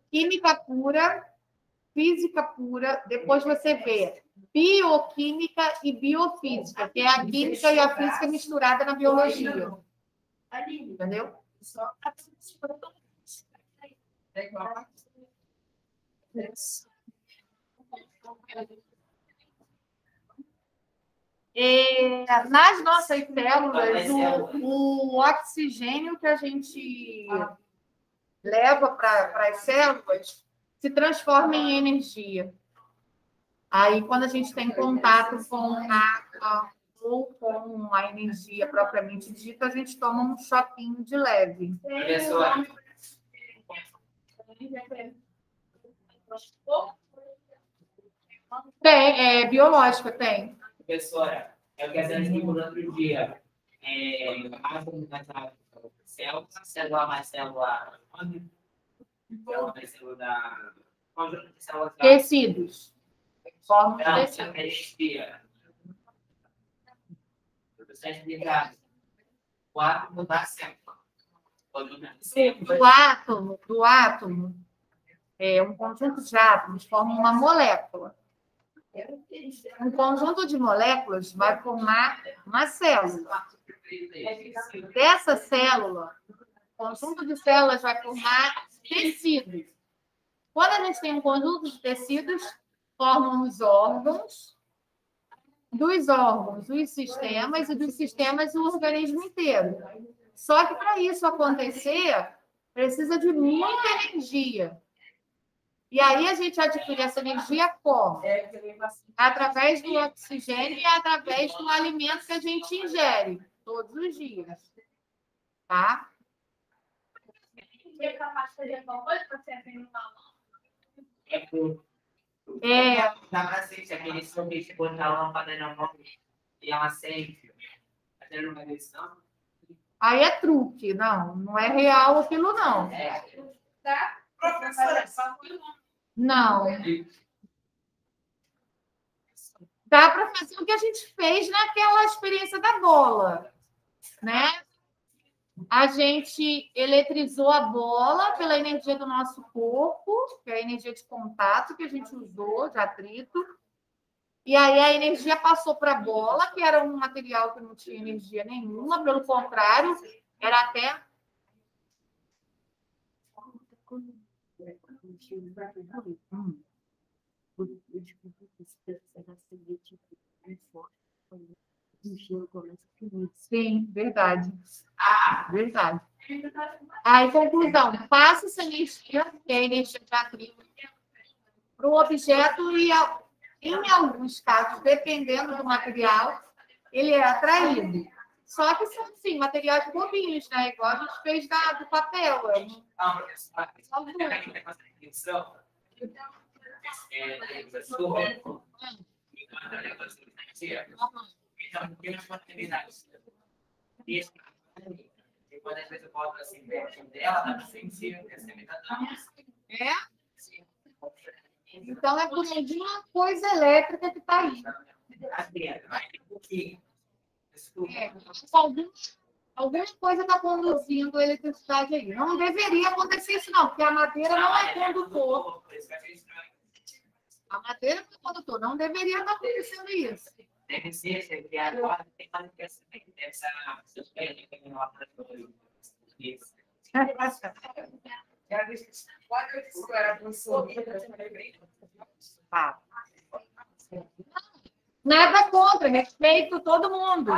[SPEAKER 1] química pura, física pura, depois você vê bioquímica e biofísica, que é a química e a física misturada na biologia. Entendeu? É, nas nossas células, o, o oxigênio que a gente leva para as células se transforma em energia. Aí, quando a gente tem contato com água ou com a energia propriamente dita, a gente toma um choquinho de leve.
[SPEAKER 5] Professora,
[SPEAKER 1] Tem, é biológica, tem.
[SPEAKER 5] Professora, é o que a gente falou no outro dia. É, a célula, célula mais célula. Célula mais célula. Conjunto de células.
[SPEAKER 1] Tecidos. Formam os
[SPEAKER 5] Não,
[SPEAKER 1] tecidos.
[SPEAKER 5] a carestia. Processo de gás. O átomo da célula.
[SPEAKER 1] Do átomo, do átomo, é, um conjunto de átomos forma uma molécula. Um conjunto de moléculas vai formar uma célula. Dessa célula, o conjunto de células vai formar tecidos. Quando a gente tem um conjunto de tecidos, formam os órgãos, dos órgãos, os sistemas, e dos sistemas, o organismo inteiro. Só que para isso acontecer, precisa de muita energia. E aí a gente adquire essa energia como? Através do oxigênio e através do alimento que a gente ingere todos os dias. Tá?
[SPEAKER 5] É por
[SPEAKER 1] É,
[SPEAKER 5] Dá pra ser aquele sorvete de botar a lâmpada na mão e ela acende. Fazendo uma lição.
[SPEAKER 1] aí é truque, não, não é real aquilo não.
[SPEAKER 5] É.
[SPEAKER 7] Tá?
[SPEAKER 4] Professora, só
[SPEAKER 1] Não. Dá para fazer o que a gente fez naquela experiência da bola, né? A gente eletrizou a bola pela energia do nosso corpo, que é a energia de contato que a gente usou, de atrito. E aí a energia passou para a bola, que era um material que não tinha energia nenhuma, pelo contrário, era até Sim, verdade.
[SPEAKER 5] Ah,
[SPEAKER 1] Verdade. Aí, conclusão, passa essa energia, que é a energia de atrito, para o objeto e, a- em alguns casos, dependendo do material, ele é atraído. Só que são, assim, materiais bobinhos, né? Igual a gente fez da, do papel. é um-
[SPEAKER 5] É, ela pelas maternidades. Isso. E quando às vezes eu boto assim perto dela, pra sentir que essa metadona.
[SPEAKER 1] É? Então, é por alguma coisa elétrica que está aí. É, algum, alguma coisa está conduzindo a eletricidade aí. Não deveria acontecer isso, não, porque a madeira não é condutor. A madeira não é condutor. Não deveria estar acontecendo isso.
[SPEAKER 5] Deve ser, se criar agora, tem mais que essa, essa suspeita que tem lá para Isso.
[SPEAKER 4] Quando eu disse que eu era professora,
[SPEAKER 1] Tá. Nada contra, respeito todo mundo.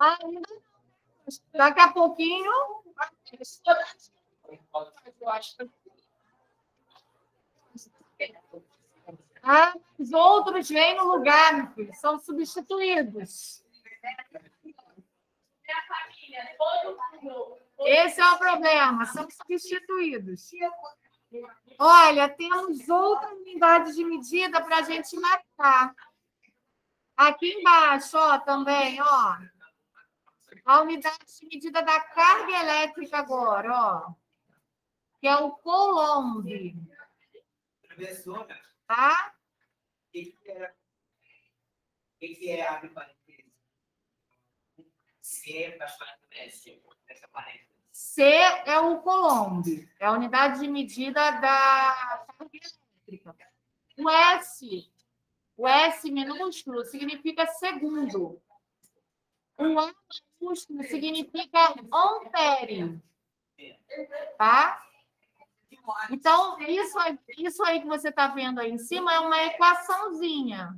[SPEAKER 1] Ainda. Daqui a pouquinho. Ah, os outros vêm no lugar, são substituídos.
[SPEAKER 7] Minha família, todo mundo.
[SPEAKER 1] Esse é o problema, são substituídos. Olha, temos outras unidades de medida para a gente marcar. Aqui embaixo, ó, também, ó. A unidade de medida da carga elétrica agora, ó. Que é o Coulomb, tá?
[SPEAKER 5] o que é, o que é parênteses?
[SPEAKER 1] C é o Coulomb, é a unidade de medida da carga elétrica. O S, o S minúsculo significa segundo. O A maiúsculo significa ampere. Tá? Então, isso isso aí que você está vendo aí em cima é uma equaçãozinha.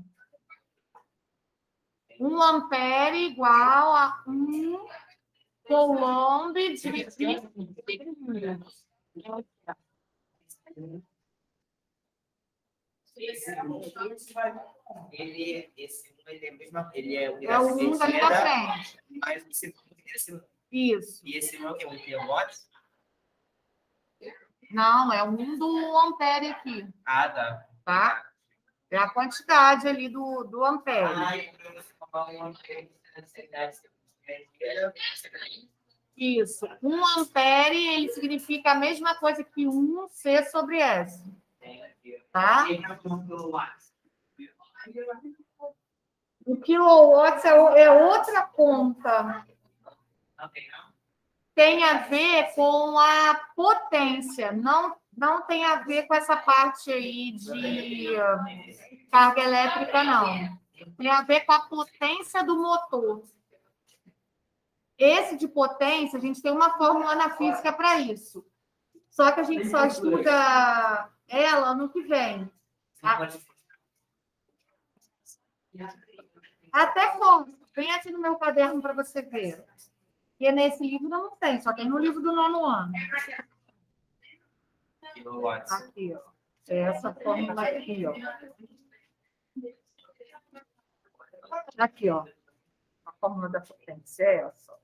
[SPEAKER 1] Um ampere igual a um coulomb dividido.
[SPEAKER 5] Ele, esse ele é, a mesma, ele é o
[SPEAKER 1] É o um dali da frente.
[SPEAKER 5] mas o segundo esse,
[SPEAKER 1] Isso.
[SPEAKER 5] e esse não é o que? Um?
[SPEAKER 1] Não, é um do ampere aqui,
[SPEAKER 5] Ah, tá.
[SPEAKER 1] tá? É a quantidade ali do, do ampere.
[SPEAKER 5] Ai,
[SPEAKER 1] Isso. Um ampere, ele significa a mesma coisa que um C sobre S, tá? O kilowatts é, é outra conta.
[SPEAKER 5] Tem,
[SPEAKER 1] a ver com a potência, não, não tem a ver com essa parte aí de ah, carga elétrica, não. Tem a ver com a potência do motor. Esse de potência, a gente tem uma fórmula na física para isso. Só que a gente só estuda ela ano que vem. Até conto. Vem aqui no meu caderno para você ver. Porque nesse livro não tem, só tem no livro do nono ano. Aqui, ó. É essa fórmula aqui, ó. Aqui, ó. A fórmula da potência é essa. ó.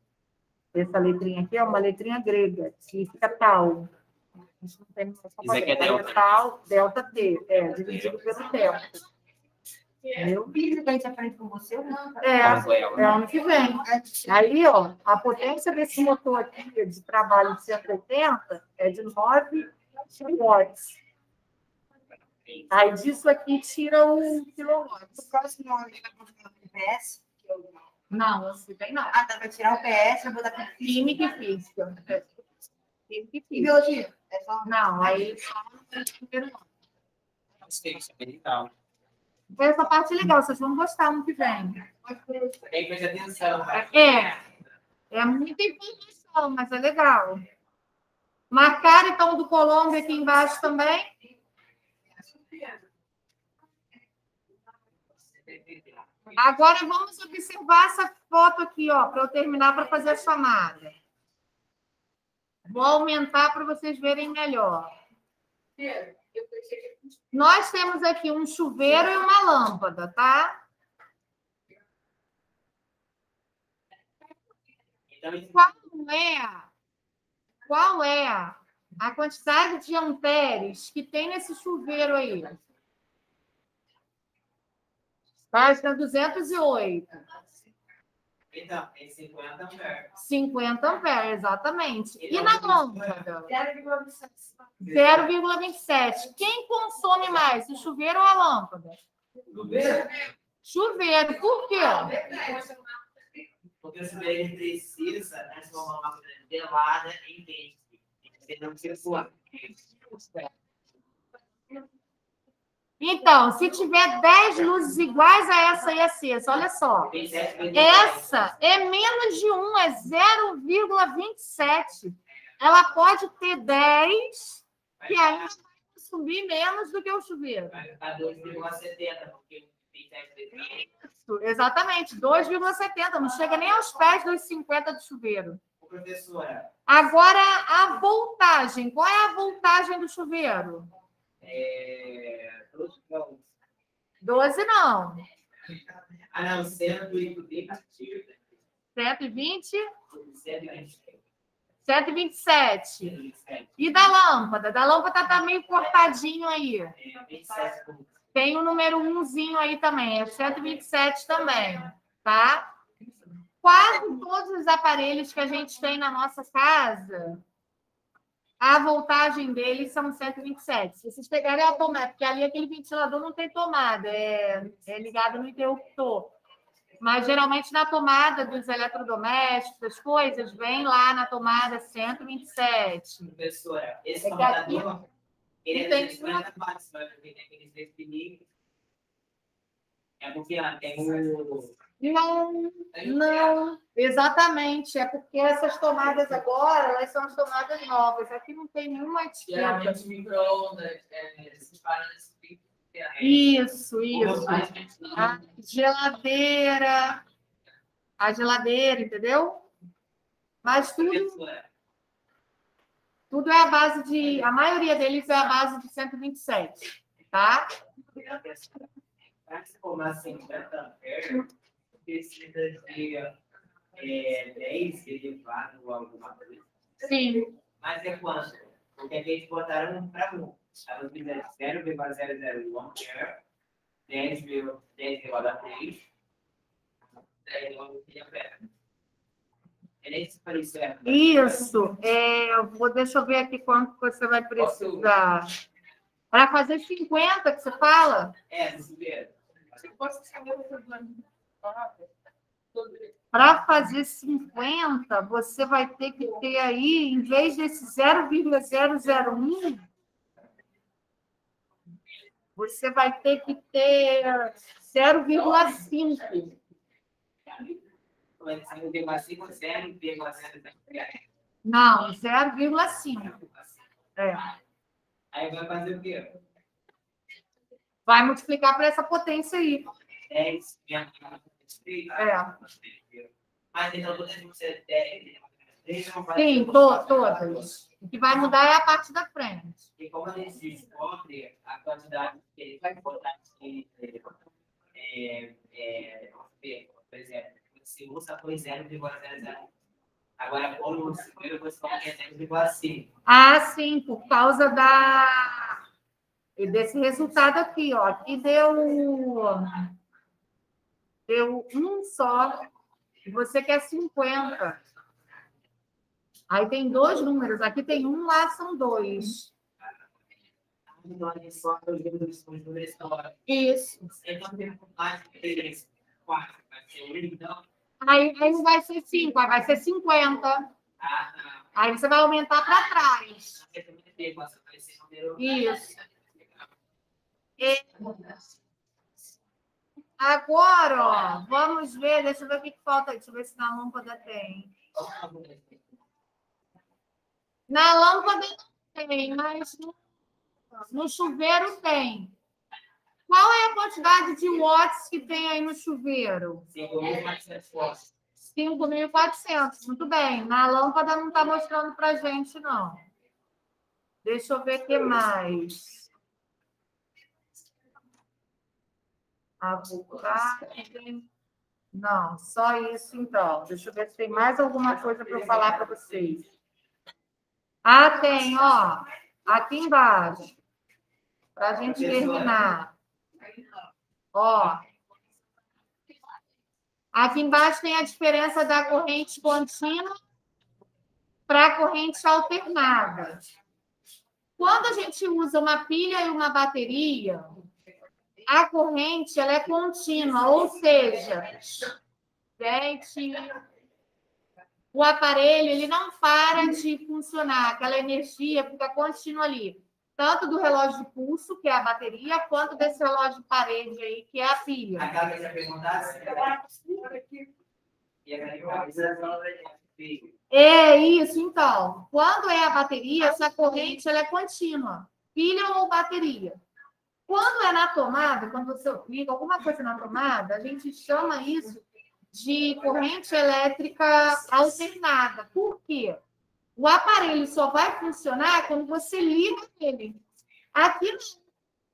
[SPEAKER 1] Essa letrinha aqui é uma letrinha grega, que significa tal. A gente não tem no nosso
[SPEAKER 5] Isso aqui é.
[SPEAKER 1] Aí
[SPEAKER 5] delta.
[SPEAKER 1] tal, delta T, é, dividido pelo tempo. Entendeu?
[SPEAKER 3] Física que a gente aprende com você, não?
[SPEAKER 1] É,
[SPEAKER 5] Mas é,
[SPEAKER 1] é ano que vem. Aí, ó, a potência desse motor aqui de trabalho de 180 é de 9 watts. Aí disso aqui tira o quilowatt.
[SPEAKER 3] No PS.
[SPEAKER 1] Não, assim bem não.
[SPEAKER 3] Ah, tá, vai tirar o PS, vai botar com
[SPEAKER 1] Química e física. Química e
[SPEAKER 3] E
[SPEAKER 1] física.
[SPEAKER 3] biologia? É só
[SPEAKER 1] Não, aí só primeiro ano.
[SPEAKER 5] Gostei, isso é bem legal.
[SPEAKER 1] Essa parte é legal, vocês vão gostar ano que vem.
[SPEAKER 5] Tem que prestar atenção, vai.
[SPEAKER 1] É, é muita informação, mas é legal. Marcar então do Colômbia aqui embaixo também. Agora vamos observar essa foto aqui, ó, para eu terminar para fazer a chamada. Vou aumentar para vocês verem melhor. Nós temos aqui um chuveiro e uma lâmpada, tá? Qual é, qual é a quantidade de amperes que tem nesse chuveiro aí? Página 208.
[SPEAKER 5] Então, tem 50 amperes.
[SPEAKER 1] 50 amperes, exatamente. E na lâmpada?
[SPEAKER 3] 0,7.
[SPEAKER 1] 0,27. Quem consome mais, o chuveiro ou a lâmpada? Chuveiro. Por quê?
[SPEAKER 5] Porque o chuveiro ele precisa transformar uma gelada em quente. Você não circula.
[SPEAKER 1] Então, se tiver 10 luzes iguais a essa e acesa, olha só.
[SPEAKER 5] Tem sete vezes
[SPEAKER 1] Essa é menos de 1, é 0,27. Ela pode ter 10 que ainda vai consumir menos do que o chuveiro.
[SPEAKER 5] Vai ficar 2,70, porque tem sete vezes mais.
[SPEAKER 1] Isso, exatamente, 2,70. Não chega nem aos pés dos 50 do chuveiro.
[SPEAKER 5] Professora,
[SPEAKER 1] Agora, a voltagem. Qual é a voltagem do chuveiro?
[SPEAKER 5] é... 12 volts.
[SPEAKER 1] 12 não.
[SPEAKER 5] Ah, não, 120.
[SPEAKER 1] 120,
[SPEAKER 5] 120.
[SPEAKER 1] 127. E da lâmpada? Da lâmpada tá meio cortadinho aí.
[SPEAKER 5] É, 27 volts.
[SPEAKER 1] Tem o número 1zinho aí também, é 127 também, tá? Quase todos os aparelhos que a gente tem na nossa casa, a voltagem deles são 127. Se vocês pegarem a tomada, porque ali aquele ventilador não tem tomada, é, é ligado no interruptor. Mas geralmente na tomada dos eletrodomésticos, das coisas, vem lá na tomada 127.
[SPEAKER 5] Professora, esse
[SPEAKER 1] É que aqui-
[SPEAKER 5] ele é de 50 watts, mas porque tem aqueles três pininhos. É porque tem o...
[SPEAKER 1] Não, Não, exatamente. É porque essas tomadas agora, elas são as tomadas novas. Aqui não tem nenhuma etiqueta.
[SPEAKER 4] Geralmente micro-ondas, é, esses parâmetros
[SPEAKER 1] Isso, isso. A geladeira. A geladeira, entendeu? Mas tudo, tudo é a base de. A maioria deles é a base de 127, tá?
[SPEAKER 5] Para se formar 50 amperes, precisa de é, 10 derivados ou alguma coisa.
[SPEAKER 1] Sim.
[SPEAKER 5] Mas é quanto? Porque a gente botaram um para um. Elas fizeram 0,001 ampere, 10 elevado a 3, 10 elevado a ampere. É isso para isso, é?
[SPEAKER 1] É, vou, deixa eu ver aqui quanto você vai precisar. Para fazer 50 que você fala?
[SPEAKER 5] É, isso mesmo.
[SPEAKER 1] Para fazer 50, você vai ter que ter aí, em vez desse 0,001, você vai ter que ter 0,5.
[SPEAKER 5] Mas 0,5 ou 0,0?
[SPEAKER 1] Não, 0,5. É.
[SPEAKER 5] Aí vai fazer o quê?
[SPEAKER 1] Vai multiplicar por essa potência aí.
[SPEAKER 5] 10 menos 3.
[SPEAKER 1] É.
[SPEAKER 5] Mas então todas ser 10.
[SPEAKER 1] Sim, to, todas. O que vai mudar é a parte da frente.
[SPEAKER 5] E como a gente descobre a quantidade que ele vai botar aqui, é, é, por exemplo, se usa foi 0,00. Agora, como você vai ter 0,5.
[SPEAKER 1] Ah, sim, por causa da desse resultado aqui, ó. Aqui deu deu um só. E você quer 50. Aí tem dois números. Aqui tem um, lá são dois. Isso. Aí, aí não vai ser 5, aí vai ser 50. Aí você vai aumentar para trás. Isso. E... Agora, ó, vamos ver, deixa eu ver o que que falta. Deixa eu ver se na lâmpada tem. Na lâmpada não tem, mas no, no chuveiro tem. Qual é a quantidade de watts que tem aí no chuveiro?
[SPEAKER 5] 5.400 watts.
[SPEAKER 1] 5.400. Muito bem. Na lâmpada não está mostrando para gente, não. Deixa eu ver o que mais. Avocado. Não, só isso então. Deixa eu ver se tem mais alguma coisa para eu falar para vocês. Ah, tem, ó. Aqui embaixo. Para a gente terminar. Ó. Aqui embaixo tem a diferença da corrente contínua para a corrente alternada. Quando a gente usa uma pilha e uma bateria, a corrente ela é contínua, ou seja, gente, o aparelho ele não para de funcionar, aquela energia fica contínua ali, tanto do relógio de pulso, que é a bateria, quanto desse relógio de parede aí, que é a pilha.
[SPEAKER 5] Aquela que você perguntasse, e
[SPEAKER 1] É isso, então. Quando é a bateria, essa corrente ela é contínua, pilha ou bateria. Quando é na tomada, quando você liga alguma coisa na tomada, a gente chama isso de corrente elétrica alternada. Por quê? O aparelho só vai funcionar quando você liga ele. Aqui,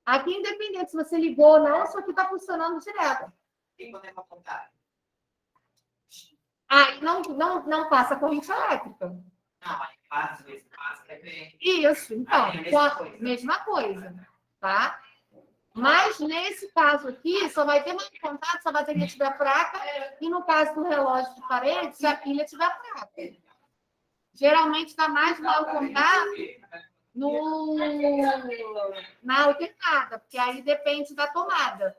[SPEAKER 1] aqui independente se você ligou ou não, isso aqui está funcionando direto.
[SPEAKER 5] E quando é para contar?
[SPEAKER 1] Aí não, não, não passa corrente elétrica.
[SPEAKER 5] Não, mas passa, passa.
[SPEAKER 1] Isso, então,
[SPEAKER 5] Ah, é mesma coisa.
[SPEAKER 1] mesma coisa, tá? Mas nesse caso aqui, só vai ter mais contato se a bateria tiver fraca, e no caso do relógio de parede, se a pilha tiver fraca. Geralmente dá mais mal contato no, na alternada, porque aí depende da tomada.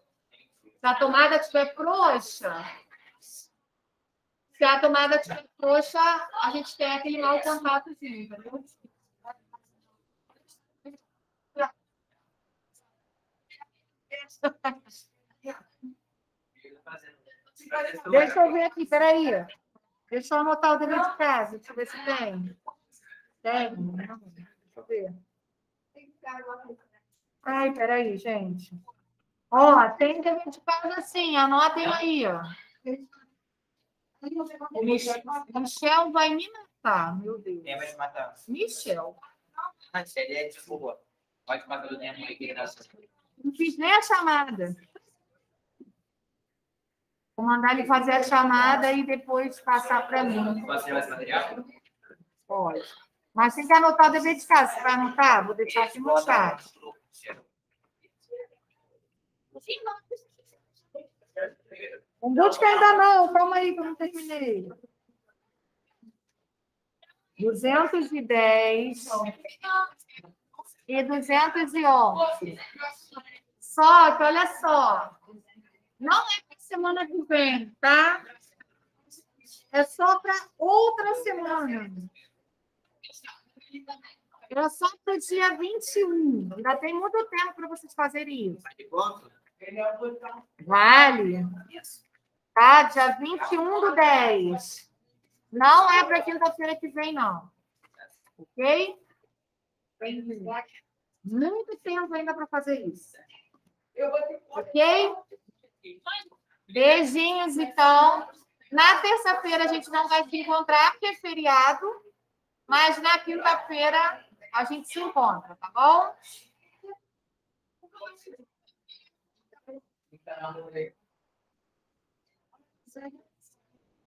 [SPEAKER 1] Se a tomada estiver frouxa, se a tomada estiver frouxa, a gente tem aquele mau contatozinho, entendeu? Deixa eu ver aqui, peraí. Deixa eu anotar o dever de casa, deixa eu ver se tem. Tem? Deixa eu ver. Ai, peraí, gente. Ó, tem dever de casa assim, anotem aí, ó. O Mich- Michel vai me matar, meu Deus.
[SPEAKER 5] Quem vai te matar?
[SPEAKER 1] Michel.
[SPEAKER 5] É de boa. Pode matar o Nemo aí, que graça.
[SPEAKER 1] Não fiz nem a chamada. Vou mandar ele fazer a chamada e depois passar para mim.
[SPEAKER 5] Posso levar esse material?
[SPEAKER 1] Pode. Mas tem que anotar o dever de casa. Você vai anotar? Vou deixar aqui no chat. Monte que ainda não. Calma aí que eu não terminei. 210 e 211. Só que, olha só, não é para semana que vem, tá? É só para outra semana. É só para o dia 21. Ainda tem muito tempo para vocês fazerem isso. Vale. Tá? Dia 21 do 10. Não é para quinta-feira que vem, não. Ok? Tem muito tempo ainda para fazer isso. Ok? Beijinhos, então. Na terça-feira a gente não vai se encontrar, porque é feriado. Mas na quinta-feira a gente se encontra, tá bom?
[SPEAKER 4] Então,